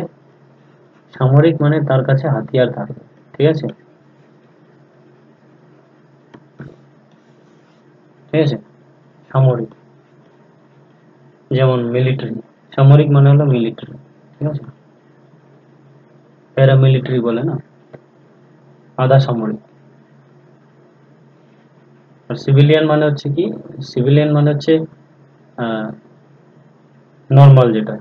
সামরিক মানে তার কাছে হাতিয়ার থাকবে, ঠিক আছে? ঠিক আছে? সামরিক। যেমন মিলিটারি সামরিক মানে হলো মিলিটারি ঠিক আছে? প্যারামিলিটারি বলে না? আধা সামরিক। আর সিভিলিয়ান মানে হচ্ছে কি? সিভিলিয়ান মানে হচ্ছে নর্মাল যেটা।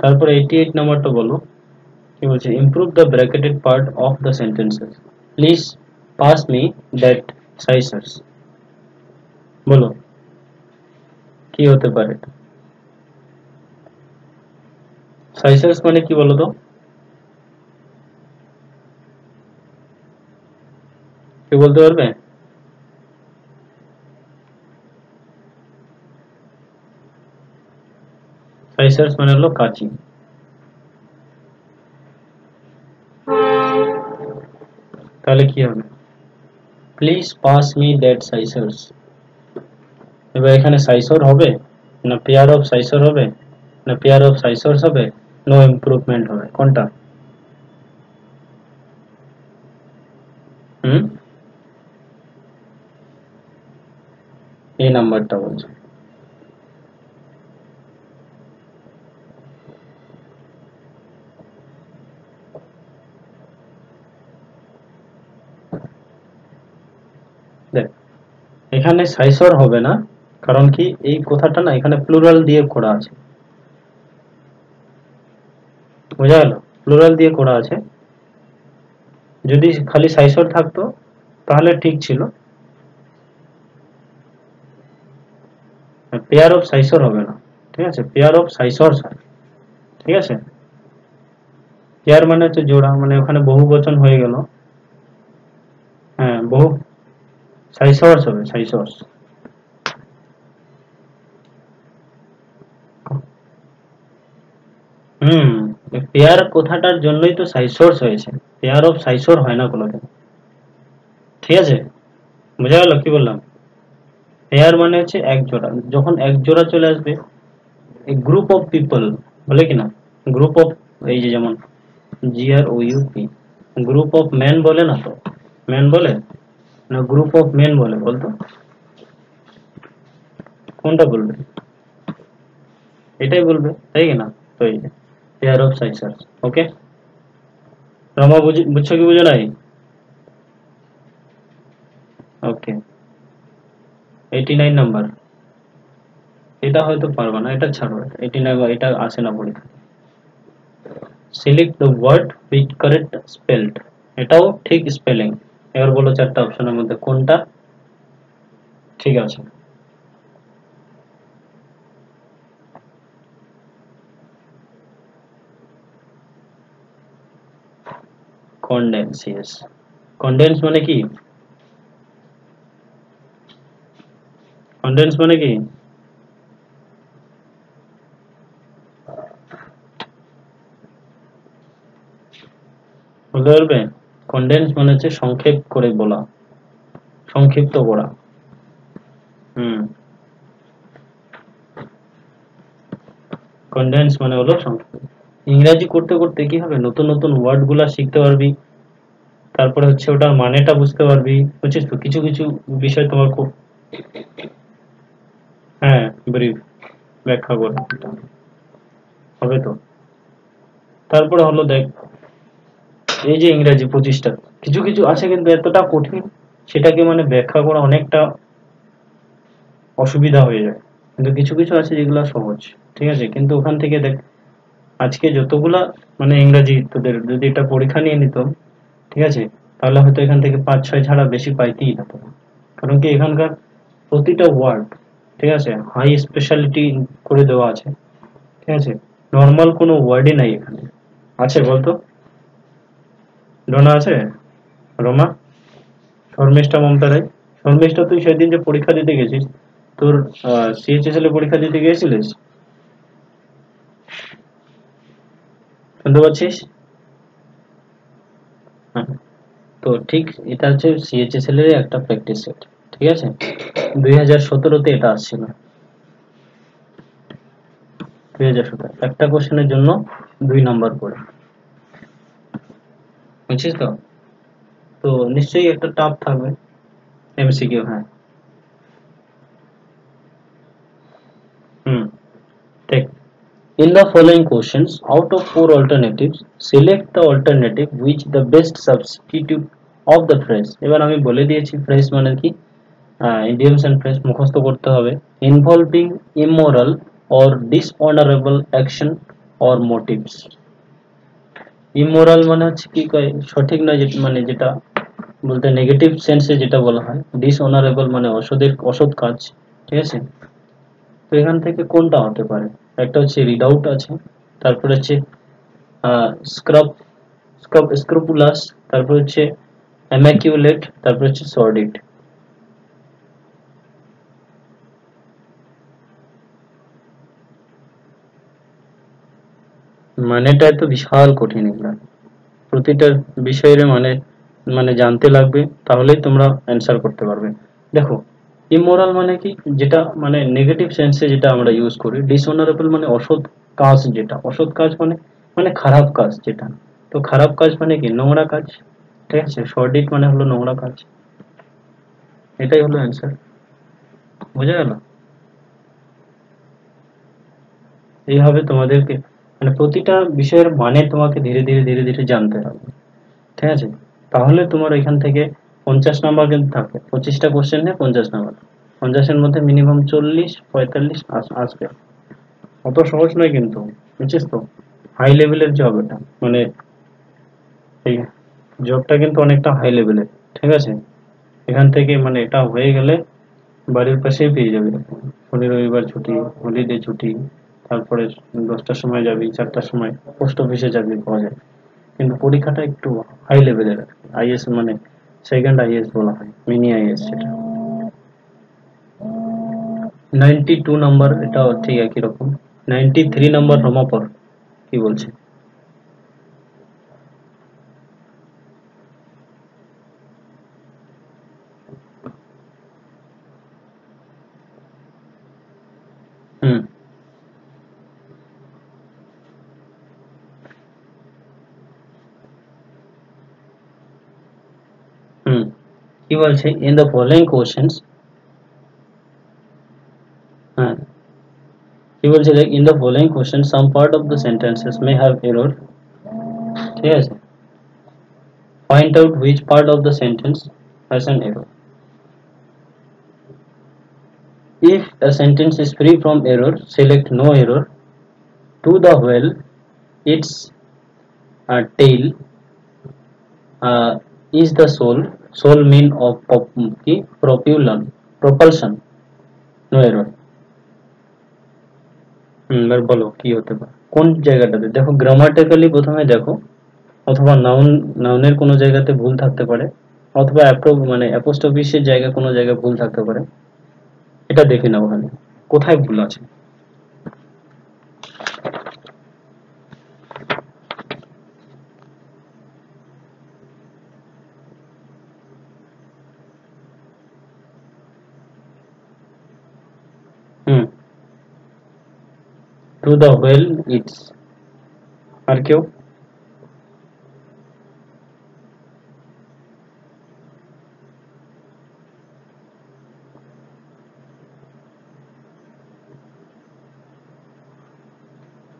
তারপরে এইটি এইট নাম্বারটা বলো। কি বলছে? Improve the bracketed part of the sentences please pass me that scissors বলো। কি হতে পারে? সাইসার্স মানে কি বলো তো? কি বলতে পারবে সাইসার্স মানে হলো কাচি তাহলে কি হবে please pass me that scissors এবার এখানে সাইসর হবে না পেয়ার অফ সাইসর হবে না পেয়ার অফ সাইসর্স হবে নো ইমপ্রুভমেন্ট হবে কোনটা হুম এই নাম্বারটা বলছে। এখানে সাইসর হবে না, কারণ কি এই কথাটা না এখানে প্লুরাল দিয়ে করা আছে। বোঝা গেল? প্লুরাল দিয়ে করা আছে। যদি খালি সাইসর থাকতো, তাহলে ঠিক ছিল। পেয়ার অফ সাইসর হবে না। ঠিক আছে? পেয়ার অফ সাইসর ঠিক আছে? পেয়ার মানে হচ্ছে জোড়া মানে ওখানে বহু বচন হয়ে গেল। হ্যাঁ বহু সাইসর্স হবে সাইসর্স হুম পেয়ার কথাটার জন্যই তো সাইসোর্স হয়েছে। পেয়ার অফ সাইসোর হয় না কোনোদিন। ঠিক আছে? বোঝা গেল? কি বললাম? পেয়ার মানে হচ্ছে এক জোড়া। যখন এক জোড়া চলে আসবে গ্রুপ অফ পিপল বলে কি না? গ্রুপ অফ এই যে যেমন G R O U P group of man বলে না তো? ম্যান বলে? না গ্রুপ অফ মেন বলে, বলতো? কোনটা বলবে? এটাই বলবে, তাই কি না? তো এই pair of scissors okay Rama, বুঝি, বুঝছ কি বুঝো নাই? ওকে এইটি নাইন নাম্বার এটা হয়তো পারবা না, এটা ছাড়ো এইটি নাইন এটা আসে না পরীক্ষা। Select the word which correct spelled এটাও ঠিক স্পেলিং এবার বলো চারটা অপশনের মধ্যে কোনটা ঠিক আছে। কন্ডেন্স ইয়েস কন্ডেন্স মানে কি? কন্ডেন্স মানে কি? বুঝতে কন্ডেন্স মানে হচ্ছে সংক্ষেপ করে বলা, সংক্ষিপ্ত করা। কন্ডেন্স মানে হলো ইংরাজি করতে করতে কি হবে? নতুন নতুন ওয়ার্ডগুলা শিখতে পারবি। তারপরে হচ্ছে ওটার মানেটা বুঝতে পারবি। বুঝছিস তো? কিছু কিছু বিষয় তোমার খুব হ্যাঁ ব্রিফ, ব্যাখ্যা করে। হবে তো? তারপরে হলো দেখ, এই যে ইংরেজি পঁচিশটা কিছু কিছু আছে কিন্তু এতটা কঠিন, সেটাকে মানে ব্যাখ্যা করা অনেকটা অসুবিধা হয়ে যায়। কিন্তু কিছু কিছু আছে যেগুলো সহজ, ঠিক আছে? কিন্তু ওখান থেকে দেখ, আজকে যতগুলা মানে ইংরাজি তোদের যদি এটা পরীক্ষা নিয়ে নিত, ঠিক আছে? তাহলে হয়তো এখান থেকে পাঁচ ছয় ছাড়া বেশি পাইতেই না কারণ কি এখানকার প্রতিটা ওয়ার্ড ঠিক আছে? হাই স্পেশালিটি করে দেওয়া আছে। ঠিক আছে? নর্মাল কোনো ওয়ার্ডই নাই এখানে। আছে বলতো? ডোনা আছে? রমা? শর্মিষ্ঠা মমতা রায় শর্মিষ্ঠা, তুই সেদিন যে পরীক্ষা দিতে গেছিস, তোর সিএইচএসএল এর পরীক্ষা দিতে গিয়েছিলিস? শুনতে পাচ্ছিস হ্যাঁ। তো ঠিক এটা হচ্ছে সিএইচএসএল এর একটা প্র্যাকটিস সেট ঠিক আছে? দুই হাজার সতেরোতে এটা আসছিল দুই হাজার সতেরো একটা কোশ্চেনের জন্য দুই নাম্বার করে বুঝছিস তো তো নিশ্চয়ই একটা টাফ থাকবে এমসিকিউ হ্যাঁ হুম ঠিক In the following questions, out of four alternatives, select the alternative which the best substitute of the phrase. এবার আমি বলে দিয়েছি phrase মানে কি idioms and phrase মুখস্থ করতে হবে। Involving immoral or dishonorable action or motives. Immoral মানে হচ্ছে কি কয়? সঠিক নয় মানে যেটা বলতে নেগেটিভ সেন্সে যেটা বলা হয়। ডিসঅনারেবল মানে অসদের অসৎ কাজ। ঠিক আছে? তো এখান থেকে কোনটা হতে পারে? একটা হচ্ছে রিড আউট আছে। তারপর হচ্ছে স্ক্রাব স্ক্রাব স্ক্রুপুলাস তারপর হচ্ছে অ্যামাকিউলেট তারপর হচ্ছে সর্ডিড মানেটা তো বিশাল কঠিন এগুলা। প্রতিটা বিষয়ের মানে মানে জানতে লাগবে, তাহলেই তোমরা অ্যান্সার করতে পারবে। দেখো ইমোরাল মানে কি? যেটা মানে নেগেটিভ সেন্সে যেটা আমরা ইউজ করি ডিসঅনারেবল মানে অসৎ কাজ যেটা। অসৎ কাজ মানে মানে খারাপ কাজ যেটা। তো খারাপ কাজ মানে কি? নোংরা কাজ। ঠিক আছে? শর্ডিট মানে হলো নোংরা কাজ। এটাই হলো অ্যান্সার বোঝা গেল? এইভাবে তোমাদেরকে মানে প্রতিটা বিষয়ের মানে তোমাকে ধীরে ধীরে ধীরে ধীরে জানতে হবে। ঠিক আছে? তাহলে তোমার এখান থেকে পঞ্চাশ নাম্বার কিন্তু থাকে পঁচিশটা কোশ্চেন নেই পঞ্চাশ নাম্বার পঞ্চাশের মধ্যে মিনিমাম চল্লিশ, পঁয়তাল্লিশ আসবে। অত সহজ নয় কিন্তু, বুঝছিস তো? হাই লেভেলের জব এটা। মানে এই জবটা কিন্তু অনেকটা হাই লেভেলের ঠিক আছে? এখান থেকে মানে এটা হয়ে গেলে বাড়ির পাশেই পেয়ে যাবে। শনি, রবিবার ছুটি হলিডে ছুটি। তারপরে দশটার সময় যাবি, চারটার সময় পোস্ট অফিসে যাবি পাওয়া যায়। কিন্তু পরীক্ষাটা একটু হাই লেভেলের আইএস মানে সেকেন্ড আইএস বলা হয় মিনি আইএস সেটা। নাইনটি টু নাম্বার এটাও ঠিক একই রকম। নাইনটি থ্রি নাম্বার রমাপর কি বলছে? he will say in the following questions. Uh, he will say like in the following question some part of the sentences may have error yes. Point out which part of the sentence has an error. If a sentence is free from error select no error. To the well its uh, tail. Is the soul soul mean of pop- propulsion propulsion, no error. এবার বলো, কি হতে পারে? কোন জায়গাটাতে? দেখো গ্রামাটিক্যালি প্রথমে দেখো, অথবা নাউন নাউনের কোনো জায়গাতে ভুল থাকতে পারে, অথবা অ্যাপ্রো মানে অ্যাপোস্টফিসের জায়গা কোনো জায়গায় ভুল থাকতে পারে। এটা দেখে নাও ওখানে। কোথায় ভুল আছে হুম টু দ্য ওয়েল ইটস আর কেউ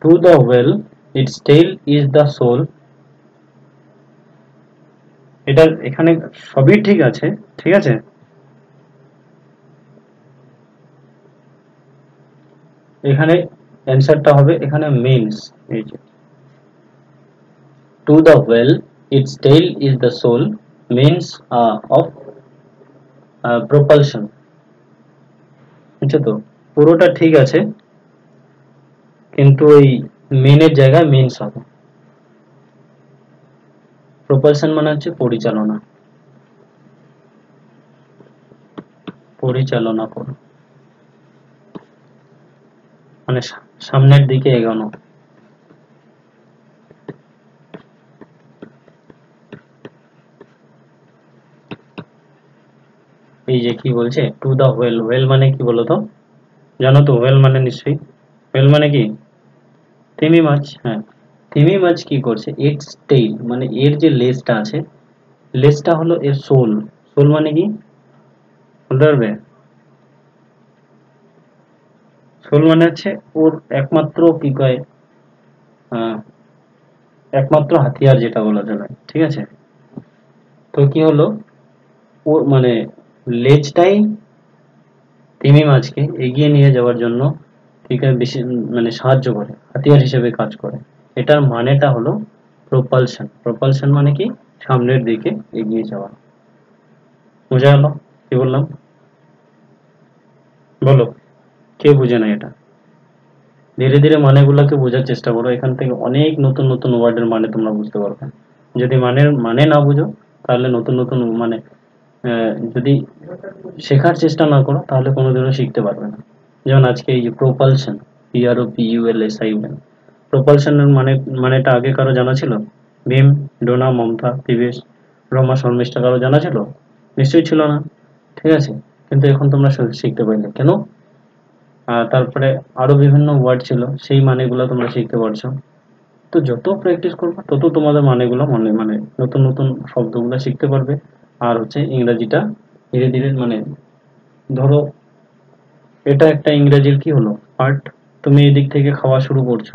to the well, its tail is the soul এটা এখানে সবই ঠিক আছে ঠিক আছে? এখানে অ্যান্সারটা হবে এখানে মেন্স এই যে। To the whale its tail is the sole means of propulsion বুঝছ তো? পুরোটা ঠিক আছে, কিন্তু ওই মেনের জায়গায় মেন্স হবে। প্রপালশন মানে হচ্ছে পরিচালনা। পরিচালনা করো। মানে সামনের দিকে এগোনো। এই যে কি বলছে? টু দা ওয়েল ওয়েল মানে কি বলো তো? জানো তো ওয়েল মানে নিশ্চয়ই। ওয়েল মানে কি? তিমি মাছ হ্যাঁ। তিমি মাছ কি করছে? ইটস টেইল মানে এর যে লেজটা আছে লেজটা হলো এর সোল সোল মানে কি? বলতে পারবে? সোল মানে হচ্ছে ওর একমাত্র কি কয়? আহ, একমাত্র হাতিয়ার যেটা বলা যাবে ঠিক আছে? তো কি হলো? ও মানে লেজটাই তিমি মাছকে এগিয়ে নিয়ে যাওয়ার জন্য বেশি মানে সাহায্য করে হাতিয়ার হিসেবে কাজ করে। এটার মানেটা হলো প্রপালশন প্রপালশন মানে কি? সামনের দিকে এগিয়ে যাওয়া। বোঝা গেল? কি বললাম? বলো। কে বুঝে না এটা? ধীরে ধীরে মানেগুলোকে বোঝার চেষ্টা করো। এখান থেকে অনেক নতুন নতুন ওয়ার্ডের মানে তোমরা বুঝতে পারবে। যদি মানের মানে না বুঝো, তাহলে নতুন নতুন মানে যদি শেখার চেষ্টা না করো, তাহলে কোনোদিনও শিখতে পারবে না। যেমন আজকে এই যে propulsion P R O P U L S I N প্রোপালশনের মানে মানেটা আগে কারও জানা ছিল? ভীম, ডোনা, মমতা দিবেশ রমা, শর্মিষ্ঠা কারও জানা ছিল? নিশ্চয়ই ছিল না। ঠিক আছে? কিন্তু এখন তোমরা শিখতে পারলে। কেন? তারপরে আরও বিভিন্ন ওয়ার্ড ছিল, সেই মানেগুলো তোমরা শিখতে পারছ। তো যত প্র্যাকটিস করবে, তত তোমাদের মানেগুলো মনে মানে নতুন নতুন শব্দগুলো শিখতে পারবে। আর হচ্ছে ইংরেজিটা ধীরে ধীরে মানে ধরো, এটা একটা ইংরেজির কি হলো? পার্ট, তুমি এদিক থেকে খাওয়া শুরু করছ।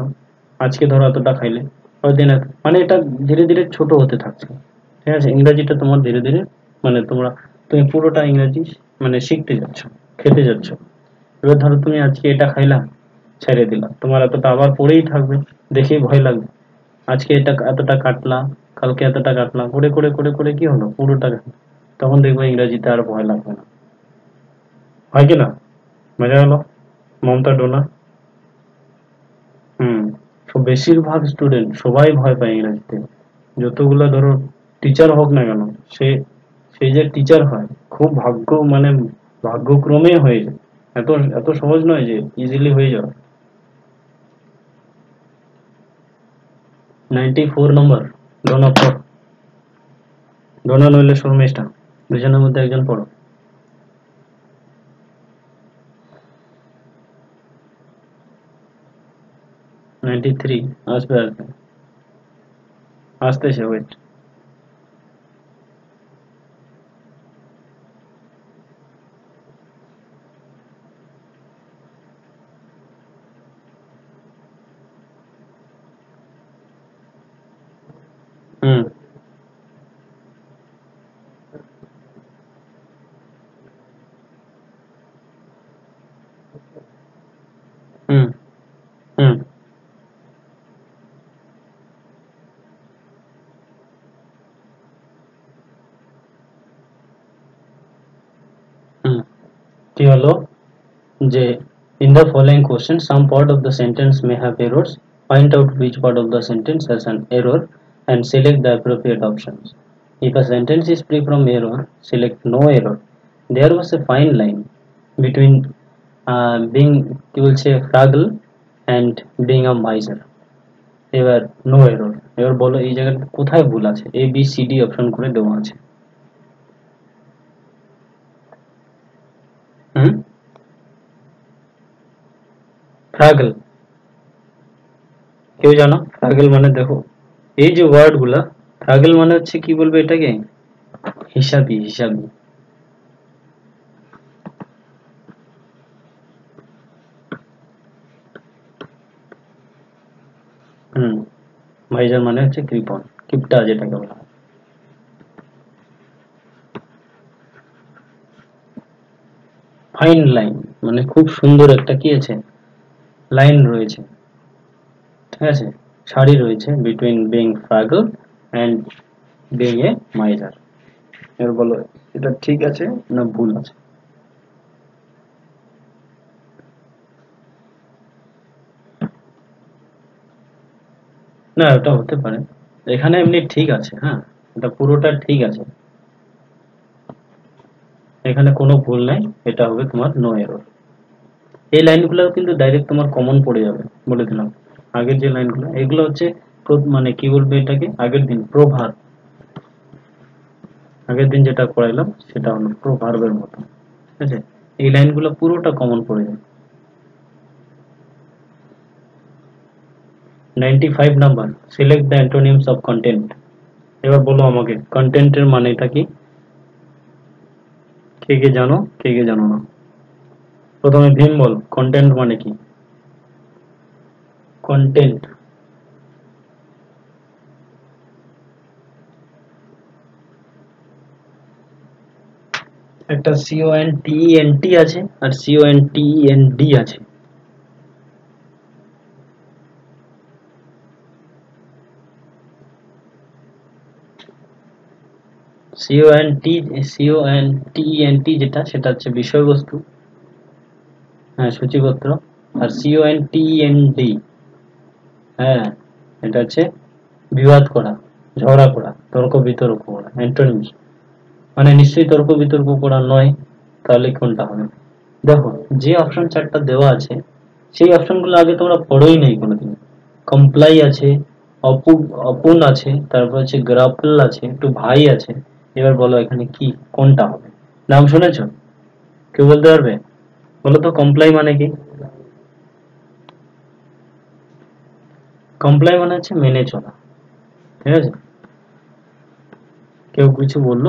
আজকে ধরো এতটা খাইলে দিন মানে এটা ধীরে ধীরে ছোট হতে থাকছে। ঠিক আছে? ইংরেজিটা তোমার ধীরে ধীরে মানে তোমরা, তুমি পুরোটা ইংরেজি মানে শিখতে যাচ্ছ, খেতে যাচ্ছ। এবার ধরো তুমি আজকে এটা খাইলা ছেড়ে দিলা তোমার এতটা আবার পড়েই থাকবে, দেখেই ভয় লাগবে। আজকে এটা এতটা কাটলা কালকে এতটা কাটলা করে করে করে করে কি হলো? পুরোটা তখন দেখবে ইংরেজিতে আর ভয় লাগবে না। হয় কি না? মজা গেল মমতা ডোনা হুম। বেশিরভাগ স্টুডেন্ট সবাই ভয় পায় ইংরেজিতে। যতগুলো ধরো টিচার হোক না কেন, সে সে যে টিচার হয়, খুব ভাগ্য মানে ভাগ্যক্রমে হয়ে যায়। এত এত সহজ নয় যে ইজিলি হয়ে যাবে। নাইনটি ফোর নম্বর ডোনা পড় ডোনা নইলে শর্মিষ্ঠা দুজনের মধ্যে একজন পড়ো। নাইনটি থ্রি আসবে আসবে আসতেছে ওয়েট হুম হুম হুম হুম সেটি হলো যে in the following question some part of the sentence may have error point out which part of the sentence has an error and select the appropriate options if a sentence is free from error select no error there was a fine line between being কি বলছে fragile and being a miser এবার নো এরোর এবার বলো, এই জায়গাটা কোথায় ভুল আছে? A B C D option করে দেওয়া আছে। ফ্রাগল কেউ জানো? ফ্রাগল মানে দেখো, এই যে ওয়ার্ডগুলা ফ্রাগল মানে হচ্ছে কি বলবে এটাকে? হিসাবি হিসাবি। হুম ভাইজার মানে হচ্ছে কৃপন কিপটা যেটাকে বলা ফাইন লাইন মানে খুব সুন্দর একটা কি আছে? লাইন রয়েছে। ঠিক আছে? সারি রয়েছে between being frugal and being a miser এর বলো, এটা ঠিক আছে না ভুল আছে? না ওটা হতে পারে। এখানে এমনি ঠিক আছে হ্যাঁ? এটা পুরোটা ঠিক আছে। এখানে কোনো ভুল নাই, এটা হবে তোমার নো এরর এই লাইনগুলো কিন্তু ডাইরেক্ট তোমার কমন পড়ে যাবে, বলে দিলাম। আগের যে লাইনগুলো, এগুলো হচ্ছে মানে কি বলবে এটাকে? আগের দিন, প্রভার। আগের দিন যেটা করাইলাম সেটা হলো প্রভাবের মতো, ঠিক আছে? এই লাইনগুলো পুরোটা কমন পড়ে যায় ninety five number select the antonyms of content এবার বলো আমাকে কন্টেন্টের মানেটা কি? কে কে জানো, কে কে জানো না? প্রথমে ভীম বল কন্টেন্ট মানে কি? কন্টেন্ট একটা C O N T N T আছে আর C O N T N D আছে। C O N T C O N T N T যেটা, সেটা হচ্ছে বিষয়বস্তু। হ্যাঁ সূচিপত্র। আর C O N T N D হ্যাঁ এটা হচ্ছে বিবাদ করা, ঝগড়া করা, তর্ক বিতর্ক করা অ্যান্টোনিমস মানে নিশ্চয়ই তর্ক বিতর্ক করা নয়, তাহলে কোনটা হবে? দেখো, যে অপশন চারটা দেওয়া আছে, সেই অপশনগুলো আগে তোমরা পড়োই নেই কোনোদিন। কমপ্লাই আছে, অপু অপুন আছে, তারপর হচ্ছে গ্রাপল আছে, একটু ভাই আছে। এবার বলো এখানে কি, কোনটা হবে? নাম শুনেছ? কেউ বলতে পারবে? বলো তো কমপ্লাই মানে কি? কমপ্লাই মানে হচ্ছে মেনে চলা, ঠিক আছে? কেউ কিছু বলল,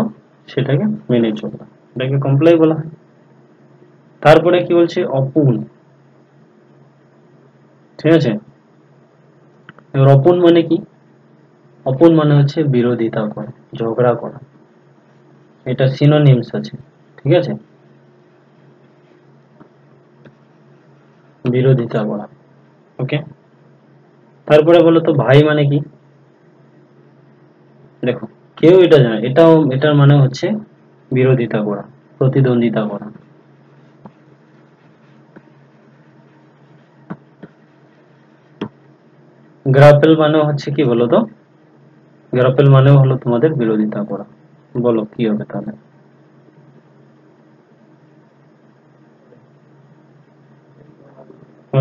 সেটাকে মেনে চলা, এটাকে কমপ্লাই বলা হয়। তারপরে কি বলছে? অপুন, ঠিক আছে? এবার অপুন মানে কি? অপুন মানে হচ্ছে বিরোধিতা করা, ঝগড়া করা, এটা সিনোনিমস আছে, ঠিক আছে? বিরোধিতা করা। ওকে তারপরে বলো তো ভাই মানে কি? দেখো, কেউ এটা জানে এটাও, এটার মানে হচ্ছে বিরোধিতা করা, প্রতিদ্বন্দ্বিতা করা। গ্রাপেল মানে হচ্ছে কি বলো তো? গ্রাপেল মানেও হলো তোমাদের বিরোধিতা করা। বলো কি হবে তাহলে?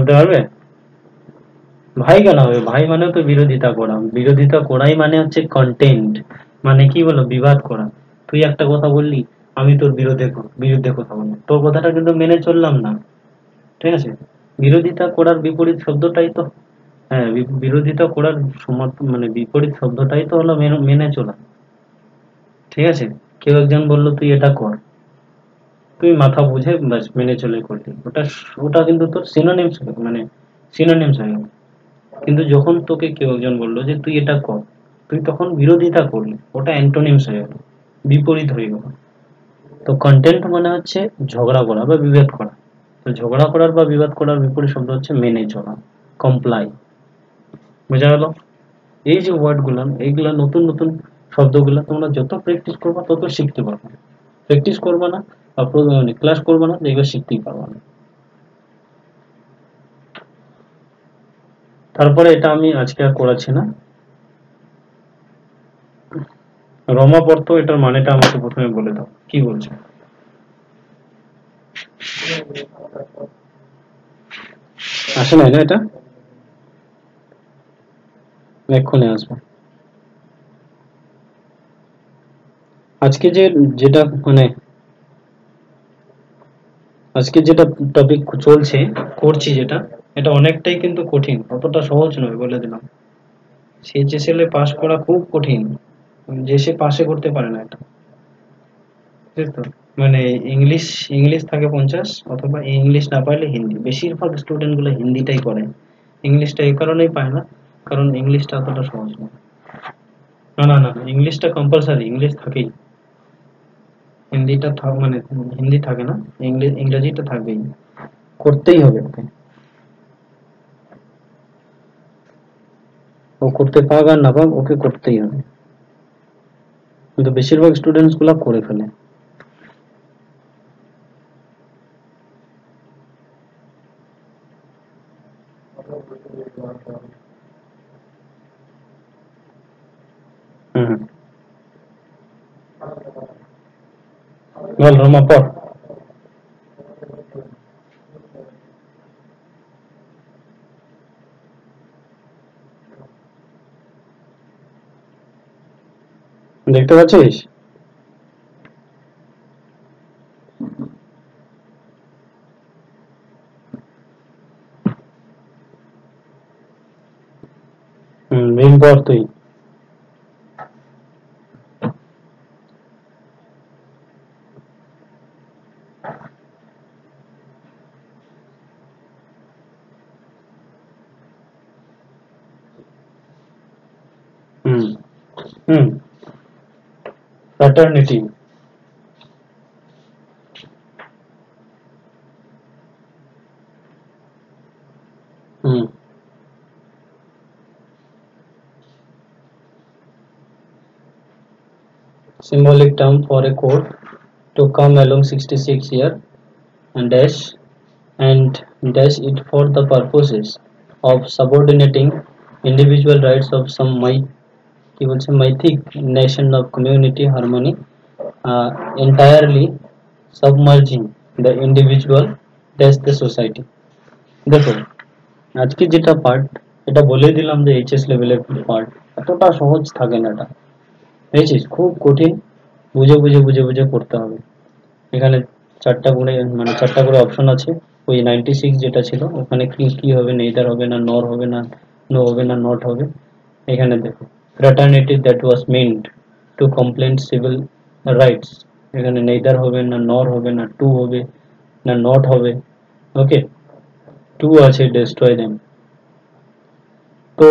বলতে পারবে? ভাই কেন হবে? ভাই মানে তো বিরোধিতা করা। বিরোধিতা করাই মানে হচ্ছে কন্টেন্ট মানে কি বলো বিবাদ করা। তুই একটা কথা বললি, আমি তোর বিরোধে বিরুদ্ধে কথা বললাম তোর কথাটা কিন্তু মেনে চললাম না। ঠিক আছে? বিরোধিতা করার বিপরীত শব্দটাই তো হ্যাঁ বিরোধিতা করার মানে বিপরীত শব্দটাই তো হলো মেনে চলা। ঠিক আছে? কেউ একজন বলল, তুই এটা কর। তুই মাথা বুঝে ব্যাস মেনে চলে করলি। ওটা ওটা কিন্তু তোর সিনোনিমস মানে সিনোনিমস হয়ে কিন্তু যখন তোকে কেউ একজন বলল যে তুই এটা কর, তুই তখন বিরোধিতা করলি, ওটা অ্যান্টোনিমস হয়ে গেল, বিপরীত হয়ে গেল। তো কন্টেন্ট মানে হচ্ছে ঝগড়া করা বা বিভেদ করা। তো ঝগড়া করার বা বিবাদ করার বিপরীত শব্দ হচ্ছে মেনে চলা কমপ্লাই বোঝা গেল? এই যে ওয়ার্ডগুলো এইগুলা নতুন নতুন শব্দগুলো তোমরা যত প্র্যাকটিস করবা, তত শিখতে পারবে। প্র্যাকটিস করবা না, বা ক্লাস করবা না দেখবে শিখতেই পারবা না। তারপরে এটা আমি আজকে আর করাচ্ছি না। রমাপর্ত এটার মানেটা আমাকে প্রথমে বলে দাও, কি বলছে? আসে না এটা? এক্ষুনি আসবে। আজকে যে যেটা মানে আজকে যেটা টপিক চলছে, করছি যেটা, এটা অনেকটাই কিন্তু কঠিন, অতটা সহজ নয় বলে দিলাম। সিএইচএসএল পাস করা খুব কঠিন, যে সে পাশে করতে পারে না এটা। ঠিক তো? মানে ইংলিশ ইংলিশ থাকে পঞ্চাশ, অথবা ইংলিশ না পারলে হিন্দি। বেশিরভাগ স্টুডেন্টগুলো হিন্দিটাই করে। ইংলিশটা এই কারণেই পায় না, কারণ ইংলিশটা অতটা সহজ নয়। না না না, ইংলিশটা কম্পালসারি ইংলিশ থাকেই। হিন্দিটা মানে হিন্দি থাকে না ইংরেজিটা থাকবেই। করতেই হবে ওকে। ও করতে পাক আর না পাক, ওকে করতেই হবে। কিন্তু বেশিরভাগ স্টুডেন্টসগুলা করে ফেলে হুম বল রমা পড় দেখতে পাচ্ছিস? হুম ভীম পড় তুই। fraternity Hmm. symbolic term for a code to come along 66 year and dash and dash it for the purposes of subordinating individual rights of some might কি বলছে nation of community harmony uh, entirely submerging the individual dash the society. দেখো আজকে যেটা পার্ট এটা বলে দিলাম যে এইচএস লেভেলের পার্ট এতটা সহজ থাকে না এটা। বুঝেছিস? খুব কঠিন। বুঝে বুঝে বুঝে বুঝে করতে হবে। এখানে চারটা করে মানে চারটা করে অপশন আছে। ওই নাইনটি সিক্স যেটা ছিল ওখানে কি কি হবে নেইদার হবে না নর হবে না নো হবে না নট হবে। এখানে দেখো। Fraternity that was meant to complain civil rights এখানে নেইদার হবে, না নর হবে, না টু হবে, না নট হবে। ওকে টু আছে ডেস্ট্রয় দেম তো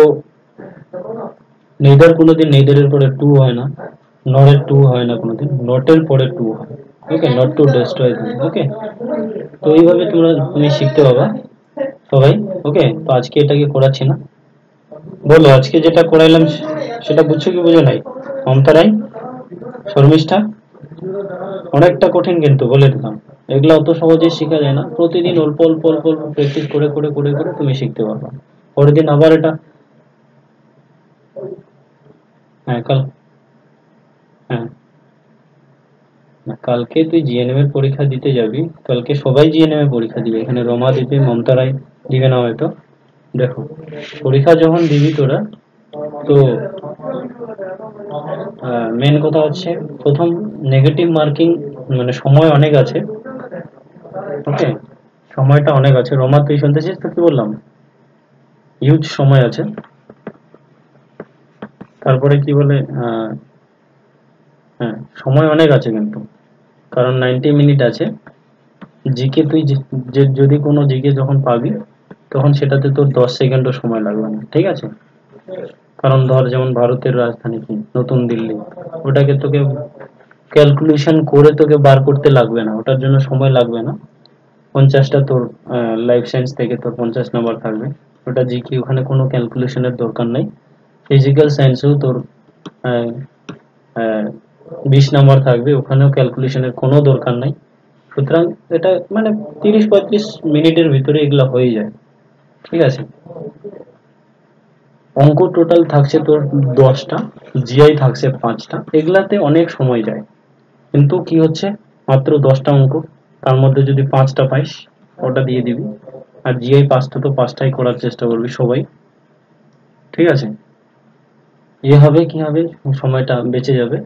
নেইদার কোনোদিন নেইদারের পরে টু হয় না নরের টু হয় না কোনোদিন নটের পরে টু হয়। Okay not to destroy them okay তো এইভাবে তোমরা তুমি শিখতে পাবা সবাই। ওকে তো আজকে এটাকে করাচ্ছি না। বলো, আজকে যেটা করাইলাম, সেটা বুঝছ কি বুঝো নাই? মমতা রায় শর্মিষ্ঠা? অনেকটা কঠিন কিন্তু, বলে দিলাম। এগুলো অত সহজে শেখা যায় না। প্রতিদিন অল্প অল্প অল্প অল্প প্র্যাকটিস করে করে করে করে তুমি শিখতে পারবা। পরের দিন আবার এটা। হ্যাঁ কাল হ্যাঁ। কালকে তুই জিএনএম এর পরীক্ষা দিতে যাবি। কালকে সবাই জিএনএম এর পরীক্ষা দিবে। এখানে রমা দিবে, মমতা রায় দিবে না হয়তো। দেখো, পরীক্ষা যখন দিবি তোরা, তো মেন কথা হচ্ছে প্রথম নেগেটিভ মার্কিং মানে সময় অনেক আছে ওকে সময়টা অনেক আছে। রমা, তুই শুনতেছিস তো কি বললাম? হিউজ সময় আছে। তারপরে কি বলে হ্যাঁ সময় অনেক আছে কিন্তু। কারণ নাইনটি মিনিট আছে। জিকে তুই যদি কোনো জিকে যখন পাবি তখন সেটাতে তোর দশ সেকেন্ডও সময় লাগবে না, ঠিক আছে? কারণ ধর যেমন ভারতের রাজধানী কি, নতুন দিল্লি, ওটাকে তোকে ক্যালকুলেশন করে তোকে বার করতে লাগবে না, ওটার জন্য সময় লাগবে না। পঞ্চাশটা তোর লাইফ সায়েন্স থেকে তোর পঞ্চাশ নাম্বার থাকবে। ওটা জি কি ওখানে কোনো ক্যালকুলেশনের দরকার নেই। ফিজিক্যাল সায়েন্সেও তোর বিশ নাম্বার থাকবে, ওখানেও ক্যালকুলেশনের কোনো দরকার নাই। সুতরাং এটা মানে তিরিশ পঁয়ত্রিশ মিনিটের ভিতরে এগুলো হয়ে যায়। ঠিক আছে? অঙ্ক টোটাল থাকছে তোর দশটা জিআই থাকছে পাঁচটা, এগুলাতে অনেক সময় যায়। কিন্তু কি হচ্ছে? মাত্র দশটা অঙ্ক, তার মধ্যে যদি পাঁচটা পাইস, ওটা দিয়ে দিবি। আর জিআই পাঁচটা তো পাঁচটাই করার চেষ্টা করবি সবাই। ঠিক আছে? এ হবে, কি হবে? সময়টা বেঁচে যাবে।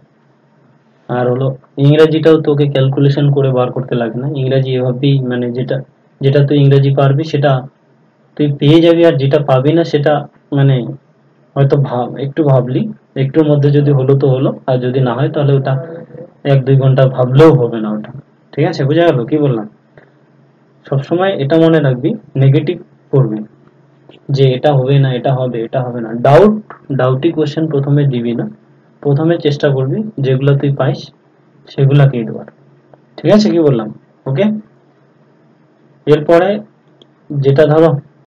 আর হলো, ইংরেজিটাও তোকে ক্যালকুলেশন করে বার করতে লাগে না। ইংরাজি এভাবেই মানে যেটা যেটা তুই ইংরেজি পারবি, সেটা তুই পেয়ে যাবি আর যেটা পাবি না সেটা মানে হয়তো ভাব, একটু ভাবলি, একটুর মধ্যে যদি হলো তো হলো, আর যদি না হয় তাহলে ওটা এক দুই ঘণ্টা ভাবলেও হবে না ওটা। ঠিক আছে? বোঝা গেল? কি বললাম? সবসময় এটা মনে রাখবি নেগেটিভ করবি। যে এটা হবে না, এটা হবে এটা হবে না। ডাউট ডাউটি কোশ্চেন প্রথমে দিবি না। প্রথমে চেষ্টা করবি যেগুলো তুই পাইস সেগুলাকেই দেওয়ার ঠিক আছে? কি বললাম? ওকে এরপরে যেটা ধরো